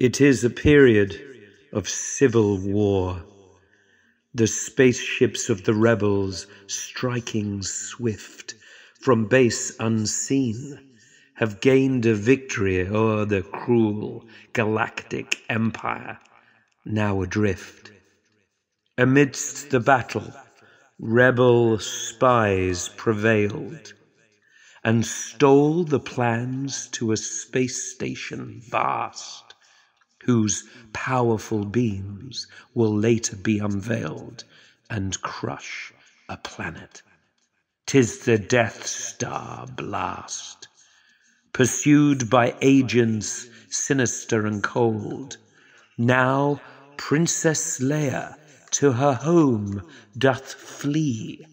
It is a period of civil war. The spaceships of the rebels, striking swift from base unseen, have gained a victory o'er the cruel galactic empire, now adrift. Amidst the battle, rebel spies prevailed and stole the plans to a space station vast whose powerful beams will later be unveiled and crush a planet. Tis the Death Star blast, pursued by agents sinister and cold. Now Princess Leia to her home doth flee,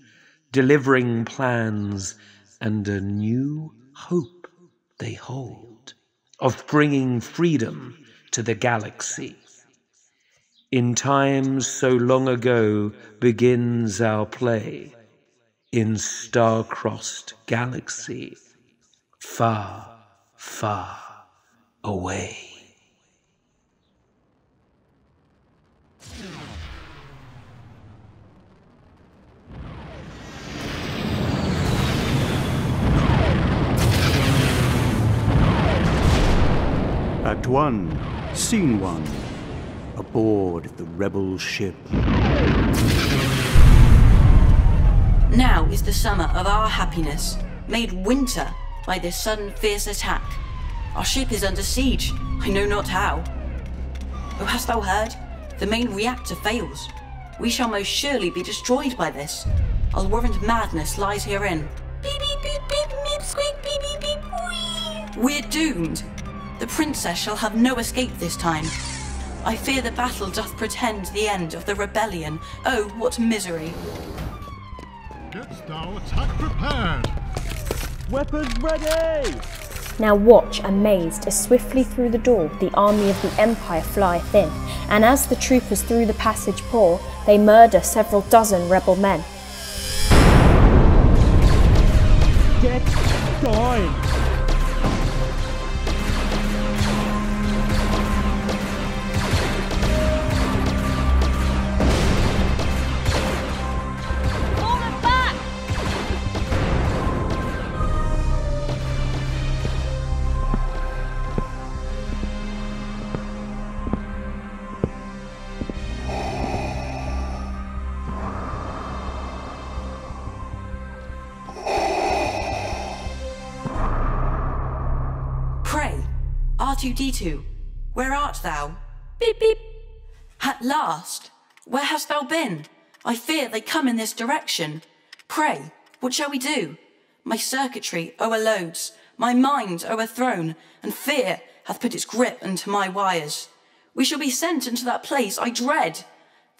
delivering plans and a new hope they hold of bringing freedom to the galaxy. In times so long ago begins our play in star-crossed galaxy, far, far away. Act 1 Scene 1 Aboard the rebel ship. Now is the summer of our happiness, made winter by this sudden fierce attack. Our ship is under siege, I know not how. Oh, hast thou heard? The main reactor fails. We shall most surely be destroyed by this. I'll warrant madness lies herein. Beep, beep, beep, beep, beep, squeak, beep, beep, beep, wee. We're doomed. The princess shall have no escape this time. I fear the battle doth pretend the end of the rebellion. Oh, what misery. Get thou attack prepared. Weapons ready! Now watch, amazed, as swiftly through the door the army of the Empire flieth in, and as the troopers through the passage pour, they murder several dozen rebel men. Get going! R2D2, where art thou? Beep beep. At last, where hast thou been? I fear they come in this direction. Pray, what shall we do? My circuitry o'erloads, my mind overthrown, and fear hath put its grip into my wires. We shall be sent into that place I dread.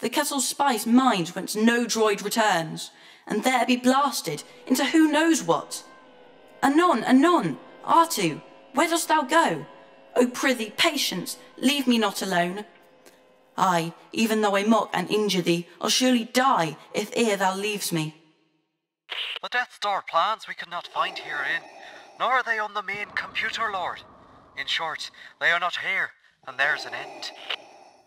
The Kessel Spice mind whence no droid returns, and there be blasted into who knows what. Anon, anon, R2, where dost thou go? O prithee, patience, leave me not alone. Ay, even though I mock and injure thee, I'll surely die if ere thou leaves me. The Death Star plans we could not find herein, nor are they on the main computer, Lord. In short, they are not here, and there's an end.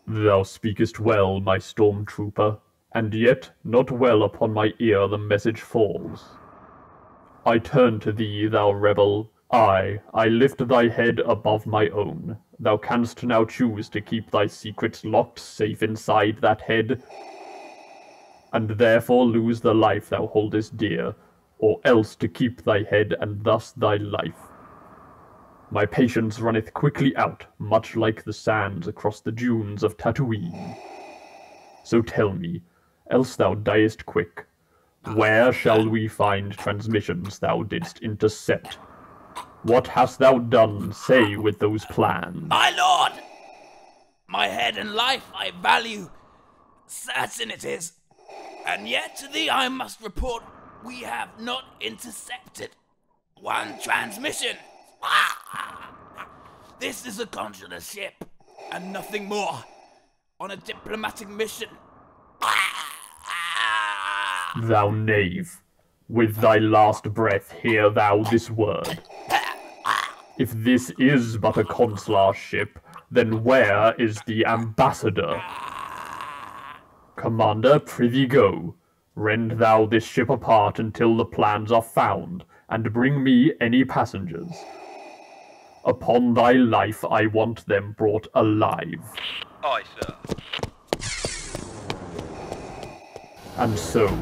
Thou speakest well, my stormtrooper, and yet not well upon my ear the message falls. I turn to thee, thou rebel, I, I lift thy head above my own. Thou canst now choose to keep thy secrets locked safe inside that head, and therefore lose the life thou holdest dear, or else to keep thy head and thus thy life. My patience runneth quickly out, much like the sands across the dunes of Tatooine. So tell me, else thou diest quick, where shall we find transmissions thou didst intercept? What hast thou done, say, with those plans? My lord! My head and life I value, certain it is. And yet to thee I must report we have not intercepted one transmission. Ah! This is a consular ship, and nothing more, on a diplomatic mission. Ah! Thou knave, with thy last breath hear thou this word. If this is but a consular ship, Then where is the ambassador? Commander, prithee go. Rend thou this ship apart until the plans are found, and bring me any passengers. Upon thy life I want them brought alive. Aye, sir. And so,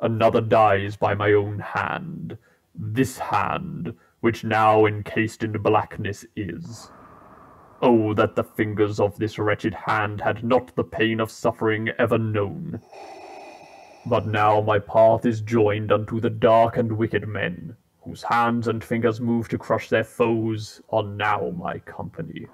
another dies by my own hand. This hand, which now encased in blackness is. Oh, that the fingers of this wretched hand had not the pain of suffering ever known. But now my path is joined unto the dark and wicked men, whose hands and fingers move to crush their foes, are now my company.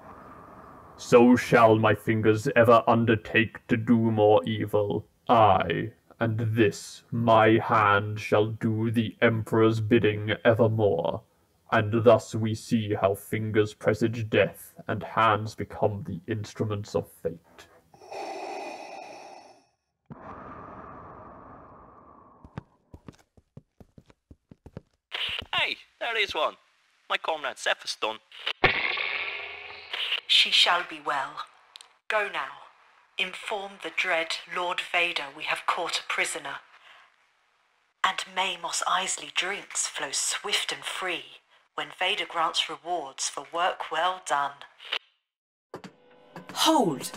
So shall my fingers ever undertake to do more evil, aye, and this my hand shall do the Emperor's bidding evermore. And thus we see how fingers presage death, and hands become the instruments of fate. Hey, there is one. My comrade Zephyr's done. She shall be well. Go now. Inform the dread Lord Vader we have caught a prisoner. And may Mos Eisley drinks flow swift and free when Vader grants rewards for work well done. Hold!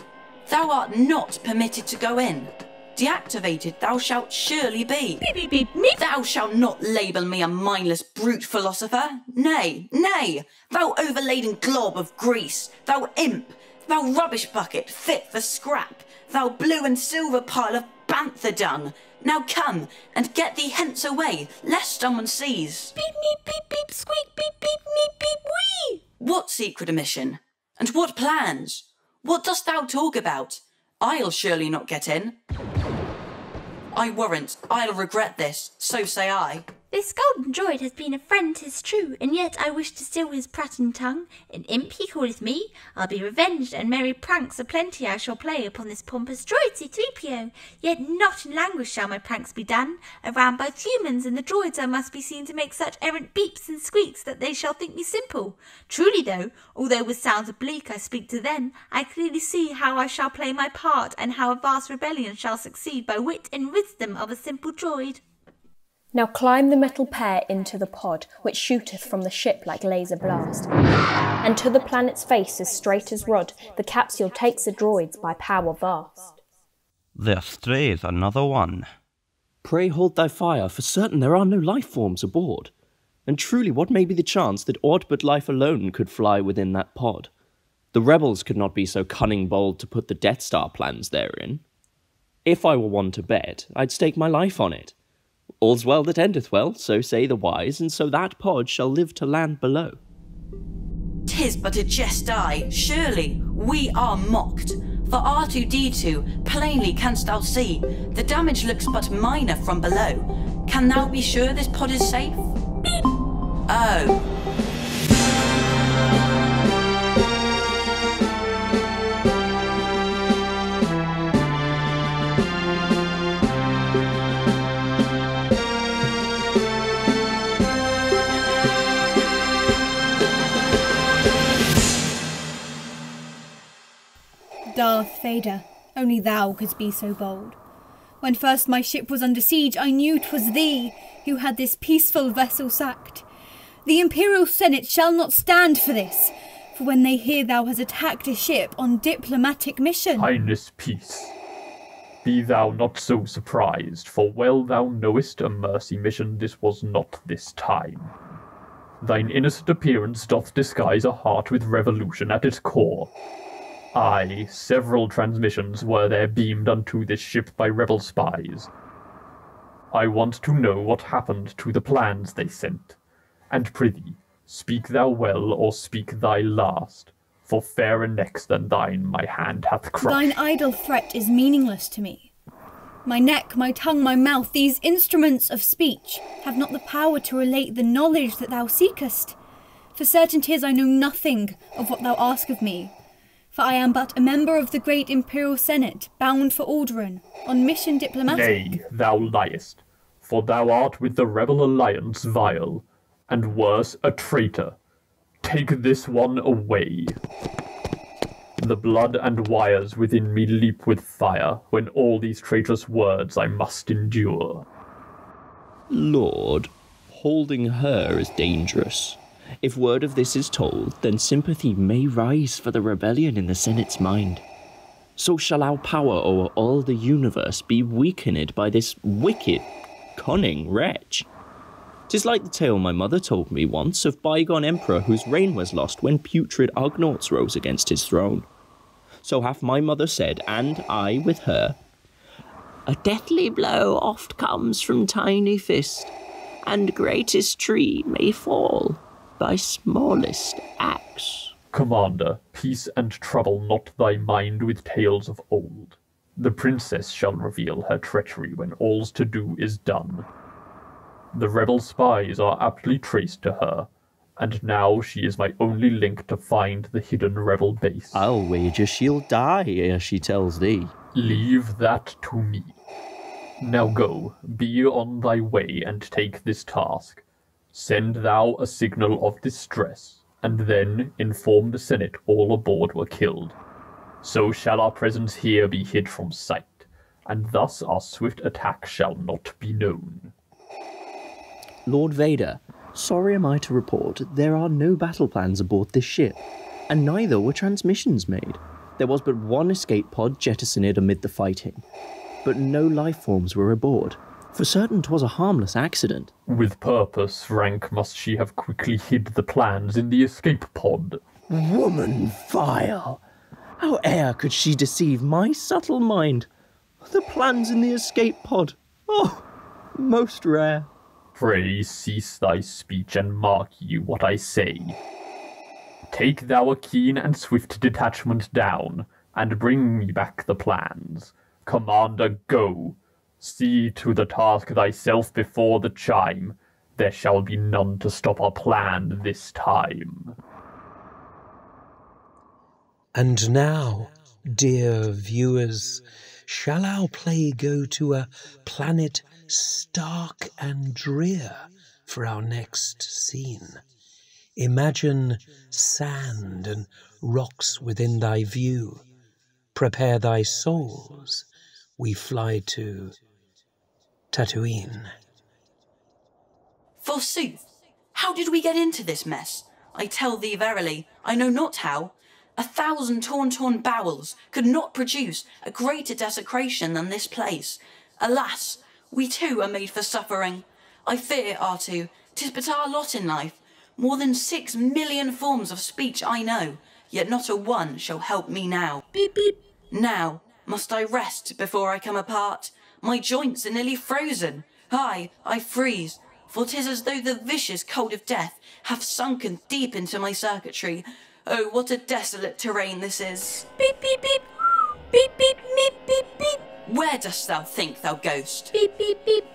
Thou art not permitted to go in. Deactivated thou shalt surely be. Beep, beep, beep, beep. Thou shalt not label me a mindless brute philosopher. Nay, nay, thou overladen glob of grease, thou imp, thou rubbish bucket fit for scrap, thou blue and silver pile of bantha dung. Now come and get thee hence away, lest someone sees. Beep, meep, beep, beep, squeak, beep, beep, meep, beep, wee. What secret omission? And what plans? What dost thou talk about? I'll surely not get in. I warrant I'll regret this, so say I. This golden droid has been a friend, 'tis true, and yet I wish to still his prating tongue. An imp he calleth me, I'll be revenged, and merry pranks aplenty I shall play upon this pompous droid C-3PO. Yet not in language shall my pranks be done. Around both humans and the droids I must be seen to make such errant beeps and squeaks that they shall think me simple. Truly though, although with sounds oblique I speak to them, I clearly see how I shall play my part, and how a vast rebellion shall succeed by wit and wisdom of a simple droid. Now climb the metal pair into the pod, which shooteth from the ship like laser blast. And to the planet's face as straight as rod, the capsule takes the droids by power vast. There strays another one. Pray hold thy fire, for certain there are no life forms aboard. And truly, what may be the chance that aught but life alone could fly within that pod? The rebels could not be so cunning bold to put the Death Star plans therein. If I were one to bet, I'd stake my life on it. All's well that endeth well, so say the wise, and so that pod shall live to land below. Tis but a jest I, surely we are mocked. For R2D2, plainly canst thou see, the damage looks but minor from below. Can thou be sure this pod is safe? Oh. Vader, only thou couldst be so bold. When first my ship was under siege, I knew 'twas thee who had this peaceful vessel sacked. The Imperial Senate shall not stand for this, for when they hear thou hast attacked a ship on diplomatic mission. Highness, peace. Be thou not so surprised, for well thou knowest a mercy mission this was not this time. Thine innocent appearance doth disguise a heart with revolution at its core. Aye, several transmissions were there beamed unto this ship by rebel spies. I want to know what happened to the plans they sent. And prithee, speak thou well, or speak thy last, for fairer necks than thine my hand hath crushed. Thine idle threat is meaningless to me. My neck, my tongue, my mouth, these instruments of speech, have not the power to relate the knowledge that thou seekest. For certain 'tis I know nothing of what thou ask of me, for I am but a member of the great Imperial Senate, bound for Alderaan, on mission diplomatic. Nay, thou liest, for thou art with the rebel alliance vile, and worse, a traitor. Take this one away. The blood and wires within me leap with fire when all these traitorous words I must endure. Lord, holding her is dangerous. If word of this is told, then sympathy may rise for the rebellion in the Senate's mind. So shall our power o'er all the universe be weakened by this wicked, cunning wretch. 'Tis like the tale my mother told me once of bygone emperor whose reign was lost when putrid Argonauts rose against his throne. So hath my mother said, and I with her. A deathly blow oft comes from tiny fist, and greatest tree may fall by smallest axe. Commander, peace and trouble not thy mind with tales of old. The princess shall reveal her treachery when all's to do is done. The rebel spies are aptly traced to her, and now she is my only link to find the hidden rebel base. I'll wager she'll die ere she tells thee. Leave that to me. Now go, be on thy way, and take this task. Send thou a signal of distress, and then inform the Senate all aboard were killed. So shall our presence here be hid from sight, and thus our swift attack shall not be known. Lord Vader, sorry am I to report there are no battle plans aboard this ship, and neither were transmissions made. There was but one escape pod jettisoned amid the fighting, but no life forms were aboard. For certain 'twas a harmless accident. With purpose, rank must she have quickly hid the plans in the escape pod. Woman vile! How e'er could she deceive my subtle mind? The plans in the escape pod. Oh, most rare. Pray cease thy speech and mark you what I say. Take thou a keen and swift detachment down, and bring me back the plans. Commander, go. See to the task thyself before the chime. There shall be none to stop our plan this time. And now, dear viewers, shall our play go to a planet stark and drear for our next scene? Imagine sand and rocks within thy view. Prepare thy souls. We fly to Tatooine. Forsooth, how did we get into this mess? I tell thee verily, I know not how. A thousand tauntaun bowels could not produce a greater desecration than this place. Alas, we too are made for suffering. I fear, R2, tis but our lot in life. More than six million forms of speech I know, yet not a one shall help me now. Beep beep. Now must I rest before I come apart? My joints are nearly frozen. Aye, I freeze, for 'tis as though the vicious cold of death hath sunken deep into my circuitry. Oh, what a desolate terrain this is. Beep beep beep. Beep beep beep beep beep. Where dost thou think, thou ghost? Beep beep beep.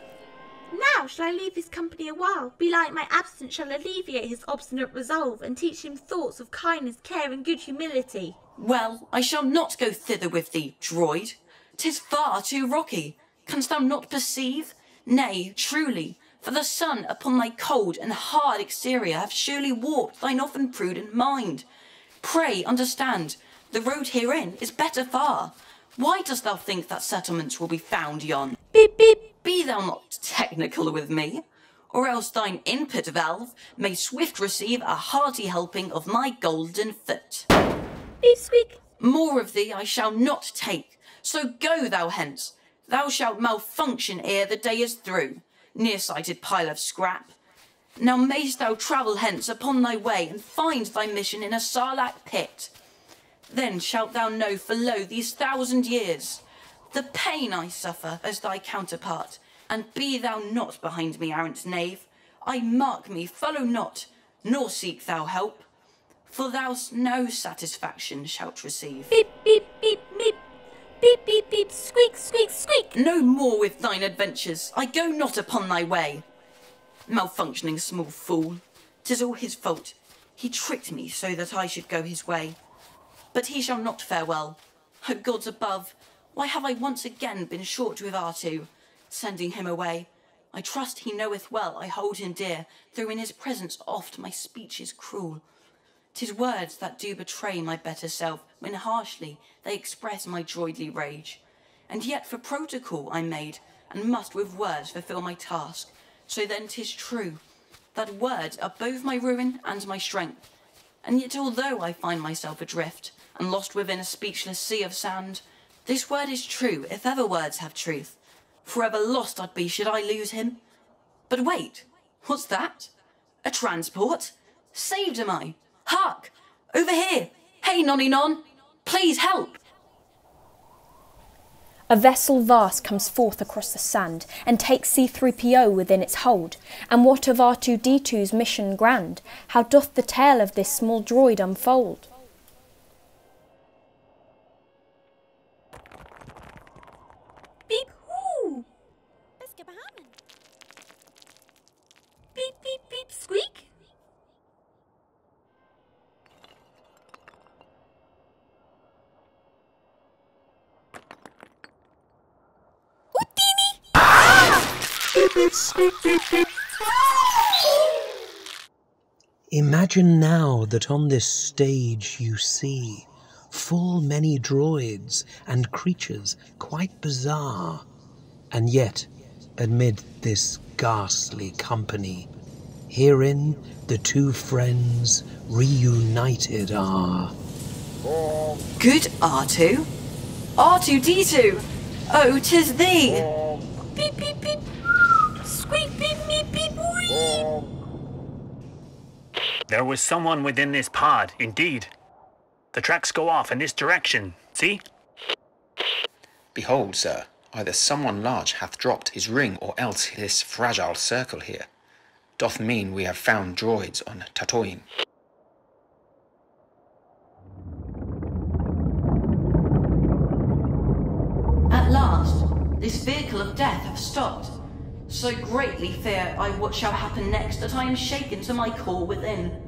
Now shall I leave his company a while? Belike my absence shall alleviate his obstinate resolve, and teach him thoughts of kindness, care, and good humility. Well, I shall not go thither with thee, droid. 'Tis far too rocky. Canst thou not perceive? Nay, truly, for the sun upon thy cold and hard exterior hath surely warped thine often prudent mind. Pray understand, the road herein is better far. Why dost thou think that settlements will be found yon? Beep beep. Be thou not technical with me, or else thine input valve may swift receive a hearty helping of my golden foot. Beep squeak. More of thee I shall not take, so go thou hence. Thou shalt malfunction ere the day is through, near-sighted pile of scrap. Now mayst thou travel hence upon thy way and find thy mission in a sarlacc pit. Then shalt thou know for lo these thousand years the pain I suffer as thy counterpart, and be thou not behind me, arrant knave. I mark me, follow not, nor seek thou help, for thou no satisfaction shalt receive. Beep beep beep beep. Beep beep. Squeak squeak squeak. No more with thine adventures. I go not upon thy way. Malfunctioning small fool. Tis all his fault. He tricked me so that I should go his way. But he shall not fare well. O gods above, why have I once again been short with R2, sending him away? I trust he knoweth well I hold him dear, though in his presence oft my speech is cruel. 'Tis words that do betray my better self when harshly they express my droidly rage. And yet for protocol I'm made, and must with words fulfill my task. So then 'tis true that words are both my ruin and my strength. And yet although I find myself adrift and lost within a speechless sea of sand, this word is true if ever words have truth. Forever lost I'd be should I lose him. But wait, what's that? A transport? Saved am I? Hark! Over here! Hey, nonny non! Please help! A vessel vast comes forth across the sand and takes C3PO within its hold. And what of R2D2's mission grand? How doth the tale of this small droid unfold? Beep hoo! Let's get behind him. Beep beep beep squeak. Imagine now that on this stage you see full many droids and creatures quite bizarre, and yet amid this ghastly company, herein the two friends reunited are. Good R2? R2D2! oh, tis thee! Beep beep There was someone within this pod, indeed. The tracks go off in this direction, see? Behold, sir, either someone large hath dropped his ring, or else this fragile circle here doth mean we have found droids on Tatooine. At last, this vehicle of death hath stopped. So greatly fear I what shall happen next that I am shaken to my core within.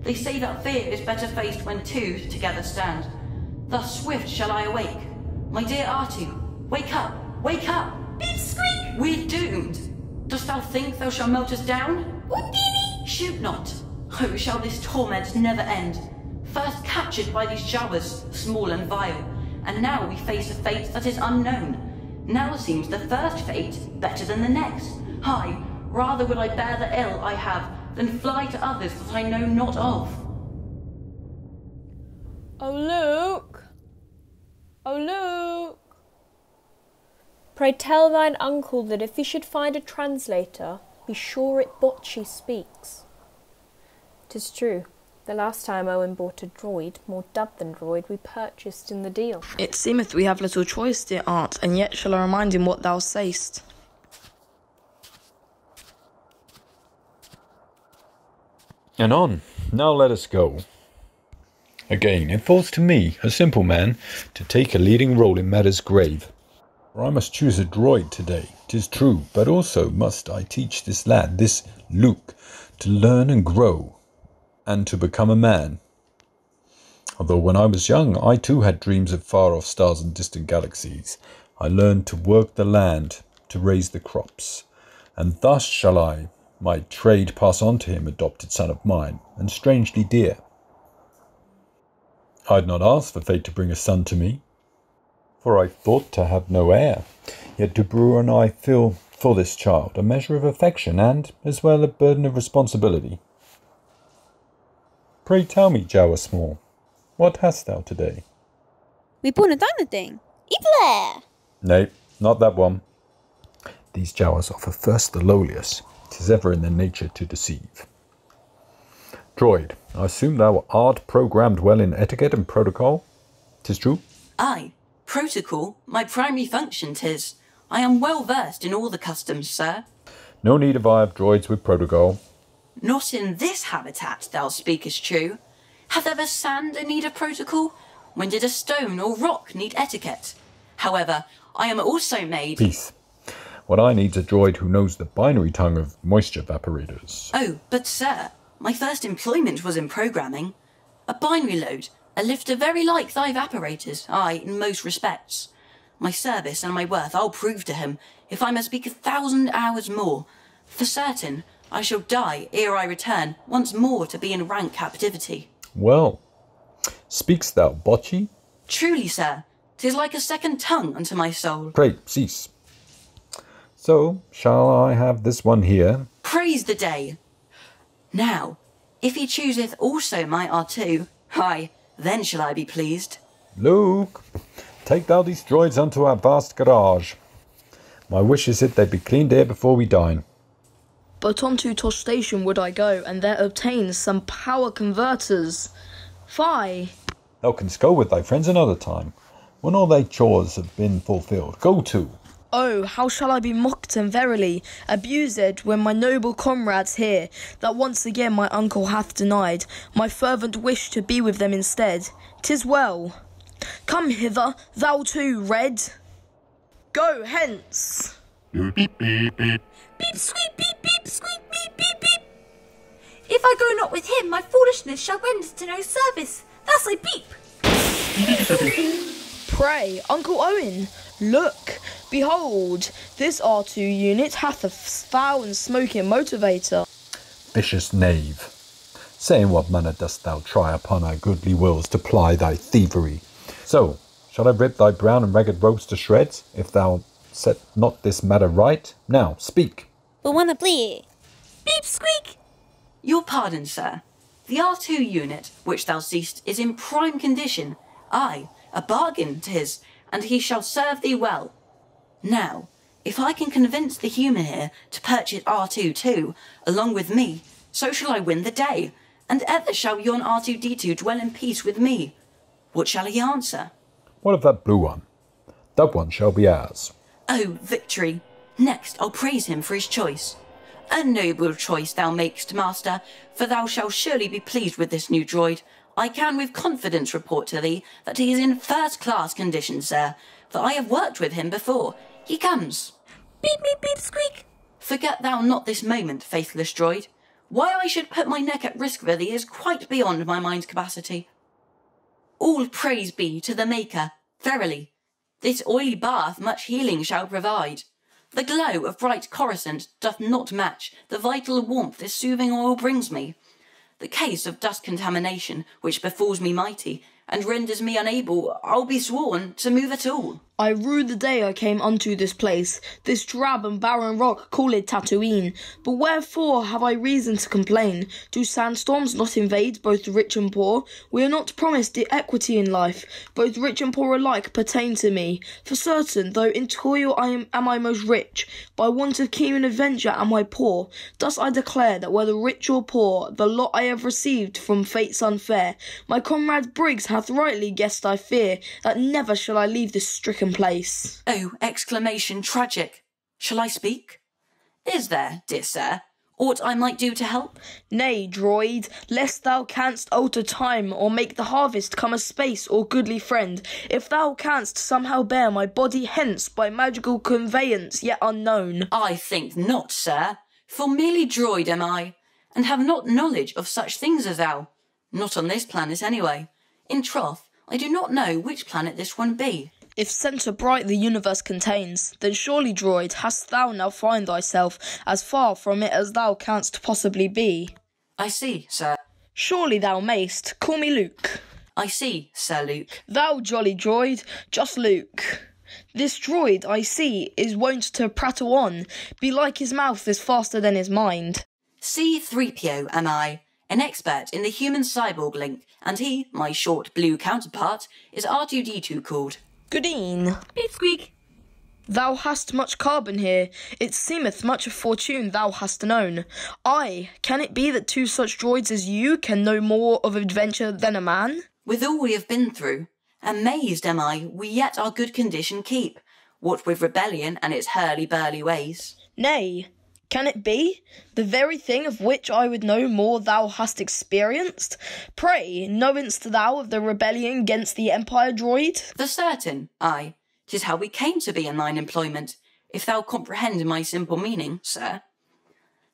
They say that fear is better faced when two together stand. Thus swift shall I awake. My dear R2, wake up, wake up! Beep squeak. We're doomed. Dost thou think thou shalt melt us down? Undini. Shoot not. Oh, shall this torment never end? First captured by these Jawas, small and vile, and now we face a fate that is unknown. Now seems the first fate better than the next. Aye, rather would I bear the ill I have than fly to others that I know not of. Oh, Luke! Oh, Luke! Pray tell thine uncle that if he should find a translator, be sure it Bocce speaks. Tis true. The last time Owen bought a droid, more dub than droid, we purchased in the deal. It seemeth we have little choice, dear aunt, and yet shall I remind him what thou sayst. And on. Now let us go. Again, it falls to me, a simple man, to take a leading role in matters grave. For I must choose a droid today, 'tis true, but also must I teach this lad, this Luke, to learn and grow, and to become a man. Although when I was young, I too had dreams of far off stars and distant galaxies, I learned to work the land, to raise the crops, and thus shall I my trade pass on to him, adopted son of mine, and strangely dear. I had not asked for fate to bring a son to me, for I thought to have no heir. Yet De and I feel for this child a measure of affection and, as well, a burden of responsibility. Pray tell me, Jawa Small, what hast thou today? We born a diner thing. Evil Nay, not that one. These Jawas offer first the lowliest. 'Tis ever in their nature to deceive. Droid, I assume thou art programmed well in etiquette and protocol? 'Tis true? Aye, protocol, my primary function 'tis. I am well versed in all the customs, sir. No need of I of droids with protocol. Not in this habitat, thou speakest true. Hath ever sand a need of protocol? When did a stone or rock need etiquette? However, I am also made. Peace. What I need's a droid who knows the binary tongue of moisture evaporators. Oh, but sir, my first employment was in programming. A binary load, a lifter very like thy evaporators, aye, in most respects. My service and my worth I'll prove to him, if I must speak a thousand hours more. For certain, I shall die ere I return once more to be in rank captivity. Well, speaks thou, Bocce? Truly, sir, 'tis like a second tongue unto my soul. Pray, cease. So, shall I have this one here? Praise the day! Now, if he chooseth also my R2, aye, then shall I be pleased. Luke, take thou these droids unto our vast garage. My wish is that they be cleaned here before we dine. But onto Tosche Station would I go, and there obtain some power converters. Fie! Thou canst go with thy friends another time, when all thy chores have been fulfilled. Go to. Oh, how shall I be mocked and verily abused when my noble comrades hear that once again my uncle hath denied my fervent wish to be with them instead? Tis well. Come hither, thou too, Red. Go hence. Beep beep beep. Beep squeak beep beep squeak beep beep beep. If I go not with him, my foolishness shall render to no service. Thus I beep. Pray, Uncle Owen, look, behold, this R2 unit hath a foul and smoking motivator. Vicious knave. Say in what manner dost thou try upon our goodly wills to ply thy thievery? So, shall I rip thy brown and ragged robes to shreds, if thou set not this matter right? Now, speak. We wanna bleed. Beep squeak! Your pardon, sir. The R2 unit, which thou seest, is in prime condition. Aye, a bargain 'tis, and he shall serve thee well. Now, if I can convince the human here to purchase R2 too, along with me, so shall I win the day, and ever shall yon R2D2 dwell in peace with me. What shall he answer? What of that blue one? That one shall be ours. Oh, victory! Next I'll praise him for his choice. A noble choice thou makest, master, for thou shalt surely be pleased with this new droid. I can with confidence report to thee that he is in first class condition, sir, for I have worked with him before. He comes. Beep beep beep squeak. Forget thou not this moment, faithless droid. Why I should put my neck at risk for thee is quite beyond my mind's capacity. All praise be to the Maker, verily. This oily bath much healing shall provide. The glow of bright Coruscant doth not match the vital warmth this soothing oil brings me. The case of dust contamination, which befalls me mighty, and renders me unable, I'll be sworn, to move at all. I rue the day I came unto this place, this drab and barren rock call it Tatooine. But wherefore have I reason to complain? Do sandstorms not invade both rich and poor? We are not promised equity in life. Both rich and poor alike pertain to me. For certain, though in toil I am, am I most rich, by want of keen adventure am I poor. Thus I declare that whether rich or poor, the lot I have received from fates unfair, my comrade Biggs hath rightly guessed I fear, that never shall I leave this stricken place. Oh, exclamation tragic. Shall I speak? Is there, dear sir, aught I might do to help? Nay, droid, lest thou canst alter time, or make the harvest come a space or goodly friend, if thou canst somehow bear my body hence by magical conveyance yet unknown. I think not, sir, for merely droid am I, and have not knowledge of such things as thou. Not on this planet, anyway. In troth, I do not know which planet this one be. If centre bright the universe contains, then surely, droid, hast thou now find thyself as far from it as thou canst possibly be. I see, sir. Surely thou mayst. Call me Luke. I see, Sir Luke. Thou jolly droid, just Luke. This droid, I see, is wont to prattle on, belike his mouth is faster than his mind. C3PO am I, an expert in the human cyborg link, and he, my short blue counterpart, is R2D2 called. Goodeen. Beep squeak. Thou hast much carbon here. It seemeth much of fortune thou hast known. Ay, can it be that two such droids as you can know more of adventure than a man? With all we have been through, amazed am I we yet our good condition keep, what with rebellion and its hurly-burly ways. Nay, can it be? The very thing of which I would know more thou hast experienced? Pray, knowest thou of the rebellion against the Empire droid? For certain, aye. 'Tis how we came to be in thine employment, if thou comprehend my simple meaning, sir.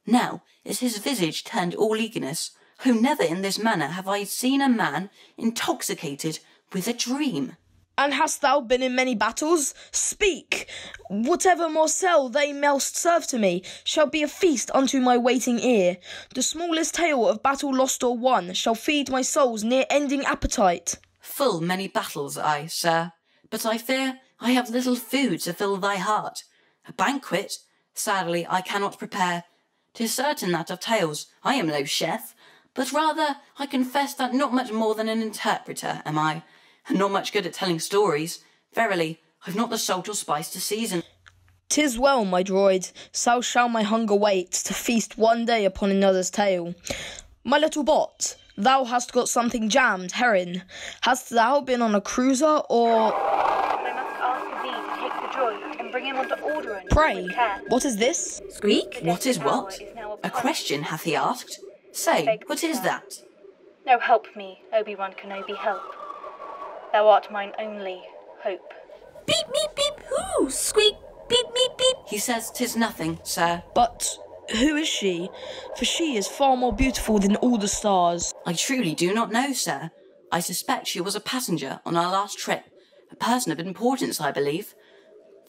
Now is his visage turned all eagerness, who never in this manner have I seen a man intoxicated with a dream. And hast thou been in many battles? Speak! Whatever morsel they mayst serve to me shall be a feast unto my waiting ear. The smallest tale of battle lost or won shall feed my soul's near ending appetite. Full many battles I, sir, but I fear I have little food to fill thy heart. A banquet, sadly, I cannot prepare. 'Tis certain that of tales I am no chef, but rather I confess that not much more than an interpreter am I, and not much good at telling stories. Verily, I've not the salt or spice to season. Tis well, my droid, so shall my hunger wait to feast one day upon another's tale. My little bot, thou hast got something jammed, heron. Hast thou been on a cruiser or I must ask thee to take the droid and bring him onto Alderaan. pray? What is this? Squeak? What is what? A question hath he asked? Say, what is that? No, help me, Obi-Wan Kenobi, help. Thou art mine only hope. Beep, beep, beep, who? Squeak, beep, beep, beep. He says 'tis nothing, sir. But who is she? For she is far more beautiful than all the stars. I truly do not know, sir. I suspect she was a passenger on our last trip. A person of importance, I believe.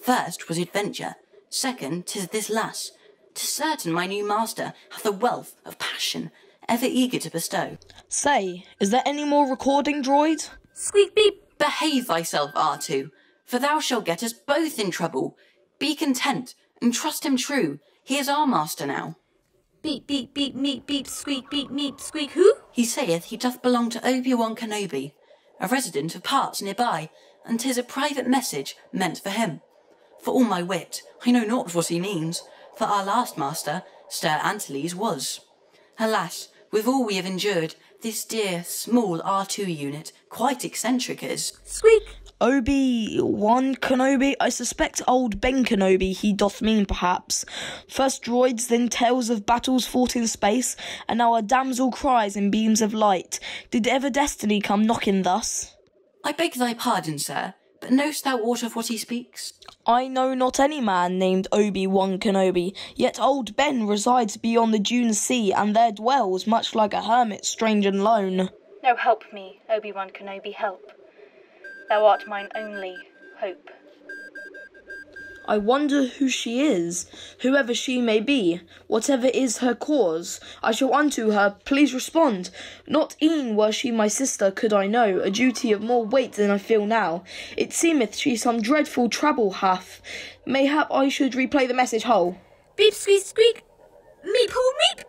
First was adventure. Second, 'tis this lass. 'Tis certain my new master hath a wealth of passion, ever eager to bestow. Say, is there any more recording, droid? Squeak beep! Behave thyself, R2, for thou shalt get us both in trouble. Be content, and trust him true. He is our master now. Beep, beep, beep, meep, beep, squeak, beep, meep, squeak, who? He saith he doth belong to Obi-Wan Kenobi, a resident of parts nearby, and 'tis a private message meant for him. For all my wit, I know not what he means, for our last master, Sir Antilles, was. Alas, with all we have endured, this dear, small R2 unit, quite eccentric is. Squeak! Obi Wan Kenobi? I suspect old Ben Kenobi he doth mean, perhaps. First droids, then tales of battles fought in space, and now a damsel cries in beams of light. Did ever destiny come knocking thus? I beg thy pardon, sir, but knowst thou aught of what he speaks? I know not any man named Obi Wan Kenobi, yet old Ben resides beyond the Dune Sea, and there dwells, much like a hermit, strange and lone. Now help me, Obi-Wan Kenobi, help. Thou art mine only hope. I wonder who she is, whoever she may be, whatever is her cause. I shall unto her, please respond. Not e'en were she my sister, could I know a duty of more weight than I feel now. It seemeth she some dreadful trouble hath. Mayhap I should replay the message whole. Beep, squeak, squeak. Meep, hoo, meep.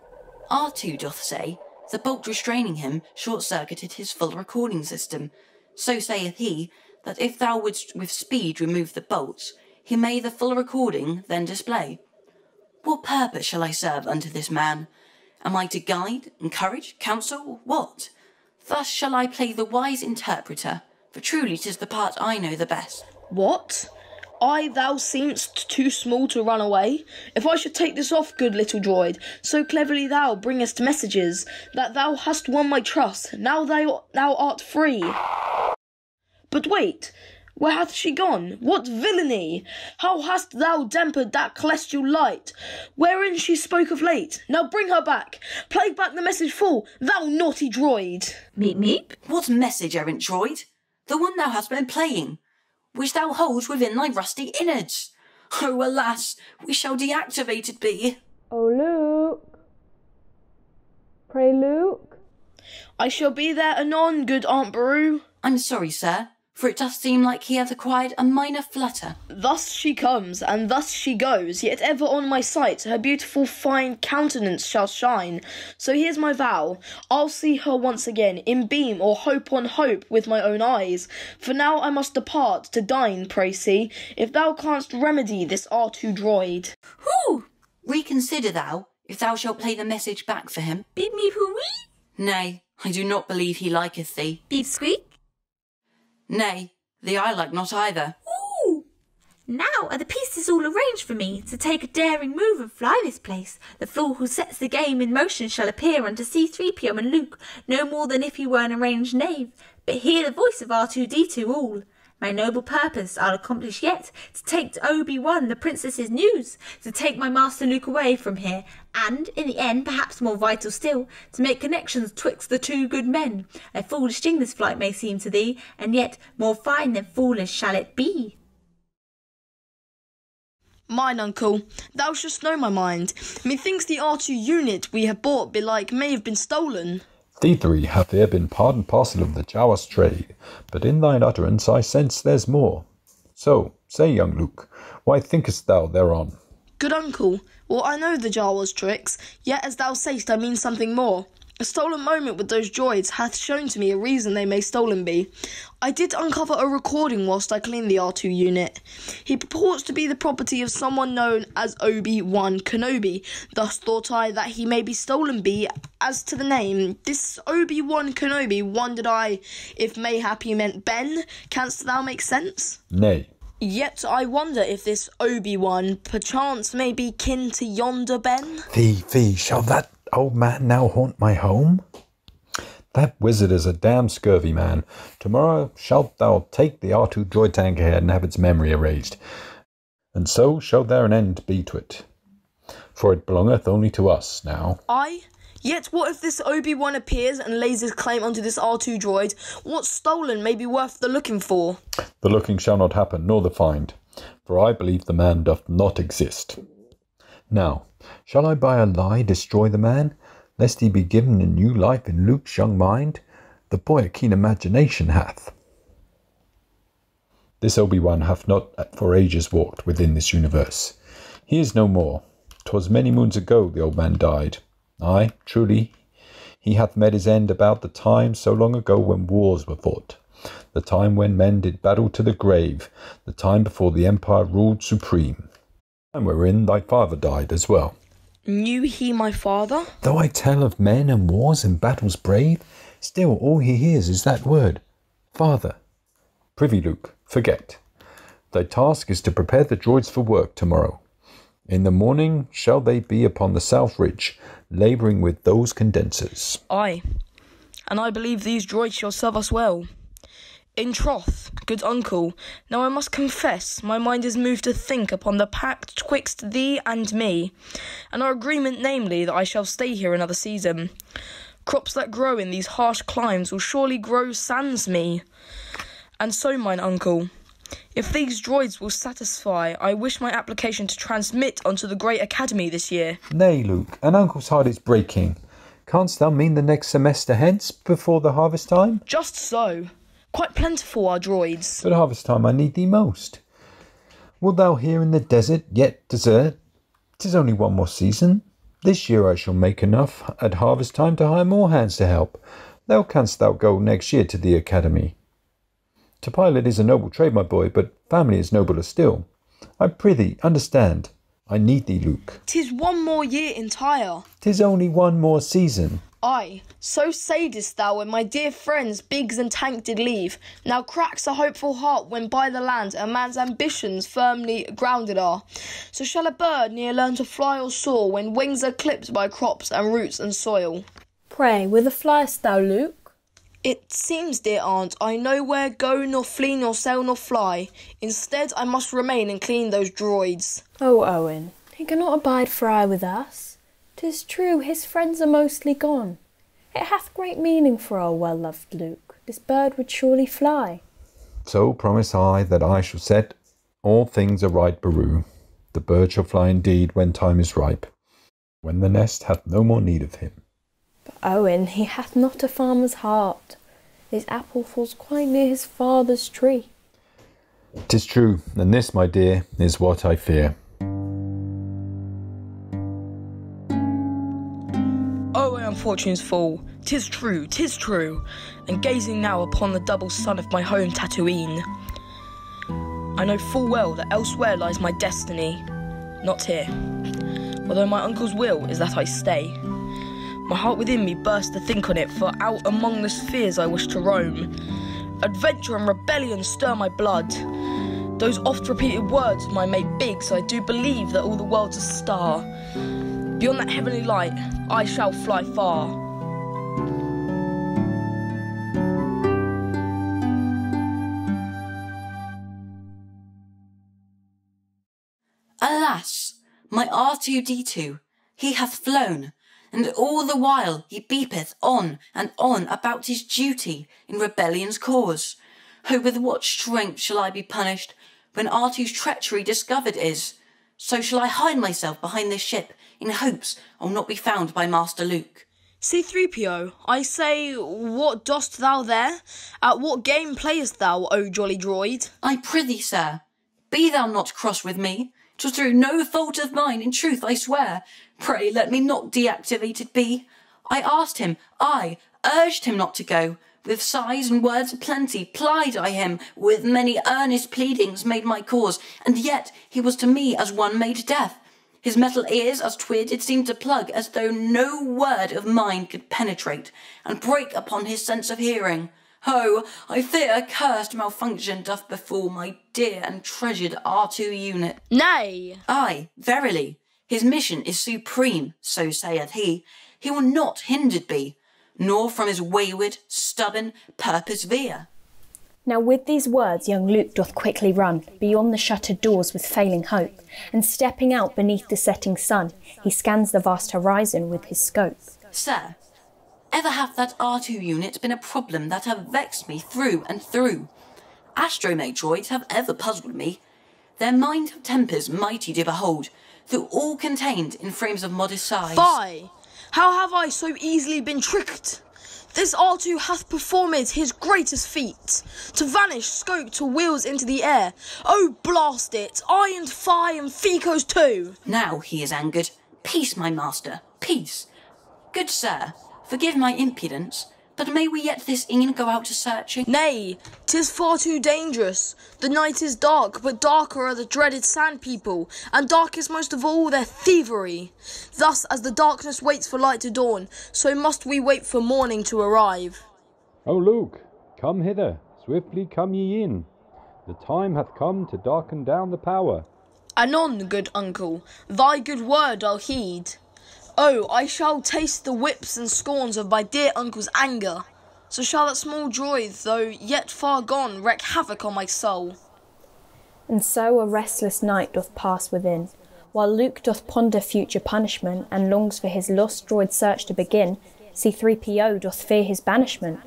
R2 doth say, the bolt restraining him short-circuited his full recording system. So saith he, that if thou wouldst with speed remove the bolts, he may the full recording then display. What purpose shall I serve unto this man? Am I to guide, encourage, counsel, what? Thus shall I play the wise interpreter, for truly 'tis the part I know the best. What? I thou seem'st too small to run away? If I should take this off, good little droid, so cleverly thou bringest messages, that thou hast won my trust, now thou, thou art free. But wait, where hath she gone? What villainy! How hast thou dampered that celestial light, wherein she spoke of late? Now bring her back, play back the message full, thou naughty droid. Meep, meep. What message, errant droid? The one thou hast been playing, which thou holds within thy rusty innards. Oh, alas, we shall deactivated be. Oh, Luke. Pray, Luke. I shall be there anon, good Aunt Beru. I'm sorry, sir, for it does seem like he hath acquired a minor flutter. Thus she comes, and thus she goes, yet ever on my sight her beautiful fine countenance shall shine. So here's my vow, I'll see her once again, in beam or hope on hope with my own eyes. For now I must depart to dine, pray see, if thou canst remedy this R2 droid. Who? Reconsider thou, if thou shalt play the message back for him. Beep, me hoo, wee. Nay, I do not believe he liketh thee. Beep, squeak. Nay, the I like not either. Ooh! Now are the pieces all arranged for me to take a daring move and fly this place. The fool who sets the game in motion shall appear unto C3PO and Luke no more than if he were an arranged knave, but hear the voice of R2D2 all. My noble purpose I'll accomplish yet, to take to Obi-Wan the princess's news, to take my master Luke away from here, and, in the end, perhaps more vital still, to make connections twixt the two good men. A foolish thing this flight may seem to thee, and yet more fine than foolish shall it be. Mine, uncle. Thou shouldst know my mind. Methinks the R2 unit we have bought belike may have been stolen. Thee three have there been part and parcel of the Jawas trade, but in thine utterance I sense there's more. So, say, young Luke, why thinkest thou thereon? Good uncle, well I know the Jawa's tricks, yet as thou sayst I mean something more. A stolen moment with those droids hath shown to me a reason they may stolen be. I did uncover a recording whilst I cleaned the R2 unit. He purports to be the property of someone known as Obi-Wan Kenobi. Thus thought I that he may be stolen be. As to the name, this Obi-Wan Kenobi wondered I if mayhap he meant Ben. Canst thou make sense? Nay. Yet I wonder if this Obi-Wan perchance may be kin to yonder Ben. Fee, fee, shall that old man now haunt my home? That wizard is a damn scurvy man. Tomorrow shalt thou take the R2 droid tank ahead and have its memory erased. And so shall there an end be to it. For it belongeth only to us now. I? Yet what if this Obi-Wan appears and lays his claim onto this R2 droid? What's stolen may be worth the looking for. The looking shall not happen, nor the find, for I believe the man doth not exist. Now, shall I by a lie destroy the man, lest he be given a new life in Luke's young mind? The boy a keen imagination hath. This Obi-Wan hath not for ages walked within this universe. He is no more. 'Twas many moons ago the old man died. Ay, truly, he hath met his end about the time so long ago when wars were fought, the time when men did battle to the grave, the time before the empire ruled supreme, and wherein thy father died as well. Knew he my father? Though I tell of men and wars and battles brave, still all he hears is that word, father. Privy Luke, forget. Thy task is to prepare the droids for work tomorrow. In the morning shall they be upon the south ridge, labouring with those condensers. Ay, and I believe these droids shall serve us well. In troth, good uncle, now I must confess my mind is moved to think upon the pact twixt thee and me, and our agreement, namely, that I shall stay here another season. Crops that grow in these harsh climes will surely grow sans me. And so, mine uncle, if these droids will satisfy, I wish my application to transmit unto the great academy this year. Nay, Luke, an uncle's heart is breaking. Canst thou mean the next semester hence, before the harvest time? Just so. Quite plentiful are droids. But harvest time I need thee most. Wilt thou here in the desert yet desert? Tis only one more season. This year I shall make enough at harvest time to hire more hands to help. Thou canst thou go next year to the academy. To pilot is a noble trade, my boy, but family is nobler still. I prithee, understand. I need thee, Luke. Tis one more year entire. Tis only one more season. Ay, so saidest thou when my dear friends Biggs and Tank did leave. Now cracks a hopeful heart when by the land a man's ambitions firmly grounded are. So shall a bird ne'er learn to fly or soar when wings are clipped by crops and roots and soil. Pray, whither fliest thou, Luke? It seems, dear aunt, I nowhere go nor flee nor sail nor fly. Instead, I must remain and clean those droids. Oh, Owen, he cannot abide for aye with us. 'Tis true his friends are mostly gone. It hath great meaning for our well-loved Luke. This bird would surely fly. So promise I that I shall set all things aright, Beru. The bird shall fly indeed when time is ripe, when the nest hath no more need of him. But Owen, he hath not a farmer's heart. His apple falls quite near his father's tree. Tis true, and this, my dear, is what I fear. Am fortune's fool. Tis true, tis true. And gazing now upon the double sun of my home Tatooine, I know full well that elsewhere lies my destiny, not here. Although my uncle's will is that I stay. My heart within me bursts to think on it, for out among the spheres I wish to roam. Adventure and rebellion stir my blood. Those oft repeated words of mine made big, so I do believe that all the world's a star. Beyond that heavenly light, I shall fly far. Alas, my R2D2, he hath flown, and all the while he beepeth on and on about his duty in rebellion's cause. Oh, with what strength shall I be punished when R2's treachery discovered is? So shall I hide myself behind this ship in hopes I'll not be found by Master Luke. C3PO, I say, what dost thou there? At what game playest thou, O jolly droid? I prithee, sir, be thou not cross with me. 'Twas through no fault of mine, in truth I swear. Pray let me not deactivated be. I asked him, I urged him not to go. With sighs and words aplenty plied I him, with many earnest pleadings made my cause, and yet he was to me as one made deaf. His metal ears as twid it seemed to plug, as though no word of mine could penetrate, and break upon his sense of hearing. Oh, I fear a cursed malfunction doth befall my dear and treasured R2 unit. Nay! Ay, verily, his mission is supreme, so saith he. He will not hindered be, nor from his wayward, stubborn purpose veer. Now with these words young Luke doth quickly run beyond the shuttered doors with failing hope, and stepping out beneath the setting sun, he scans the vast horizon with his scope. Sir, ever hath that R2 unit been a problem that have vexed me through and through? Astromech droids have ever puzzled me. Their mind of tempers mighty to behold, though all contained in frames of modest size. Fie! How have I so easily been tricked? This R2 hath performed his greatest feat, to vanish scope to wheels into the air. Oh, blast it! I and Phi and Ficos too! Now he is angered. Peace, my master, peace. Good sir, forgive my impudence, but may we yet this e'en go out a searching? Nay, 'tis far too dangerous. The night is dark, but darker are the dreaded sand people, and darkest most of all their thievery. Thus, as the darkness waits for light to dawn, so must we wait for morning to arrive. O Luke, come hither, swiftly come ye in. The time hath come to darken down the power. Anon, good uncle, thy good word I'll heed. Oh, I shall taste the whips and scorns of my dear uncle's anger. So shall that small droid, though yet far gone, wreak havoc on my soul. And so a restless night doth pass within, while Luke doth ponder future punishment and longs for his lost droid search to begin. C3PO doth fear his banishment.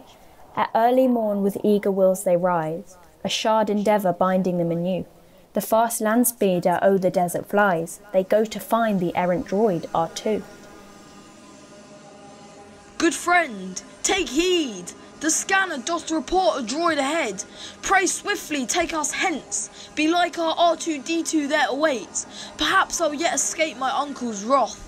At early morn with eager wills they rise, a shard endeavour binding them anew. The fast land speeder o'er the desert flies, they go to find the errant droid R2. Good friend, take heed. The scanner doth report a droid ahead. Pray swiftly take us hence. Be like our R2D2 there awaits. Perhaps I'll yet escape my uncle's wrath.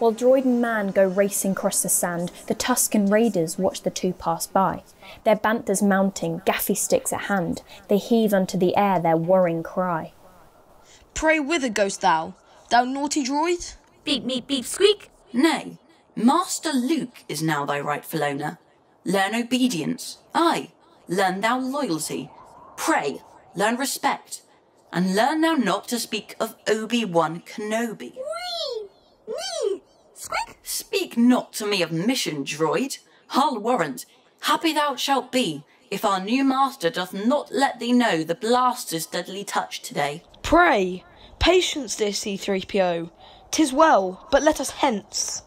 While droid and man go racing across the sand, the Tusken raiders watch the two pass by. Their banthas mounting, gaffi sticks at hand, they heave unto the air their warring cry. Pray whither goest thou, thou naughty droid? Beep, beep, beep, squeak. Nay, Master Luke is now thy rightful owner. Learn obedience, aye, learn thou loyalty. Pray, learn respect, and learn thou not to speak of Obi-Wan Kenobi. Wee! Nee! Squeak! Speak not to me of mission, droid. I'll warrant, happy thou shalt be if our new master doth not let thee know the blaster's deadly touch today. Pray, patience, dear C3PO. Tis well, but let us hence.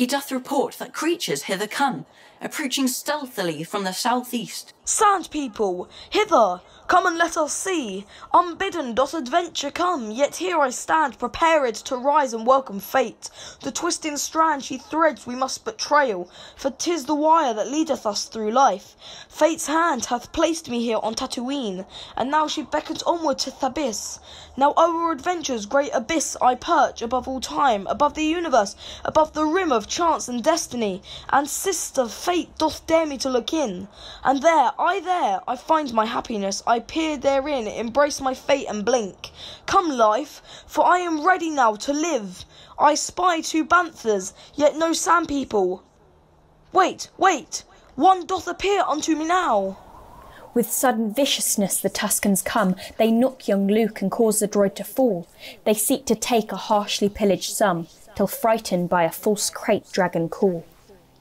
He doth report that creatures hither come, approaching stealthily from the southeast. Sand people, hither! Come and let us see. Unbidden doth adventure come, yet here I stand, prepared to rise and welcome fate. The twisting strand she threads we must but trail, for 'tis the wire that leadeth us through life. Fate's hand hath placed me here on Tatooine, and now she beckons onward to Thabis. Now o'er adventure's great abyss I perch above all time, above the universe, above the rim of chance and destiny, and sister fate doth dare me to look in. And there, I there, I find my happiness, I peer therein, embrace my fate and blink. Come, life, for I am ready now to live. I spy two banthas, yet no sand people. Wait, wait, one doth appear unto me now. With sudden viciousness the Tuskens come, they knock young Luke and cause the droid to fall. They seek to take a harshly pillaged sum, till frightened by a false krayt dragon call.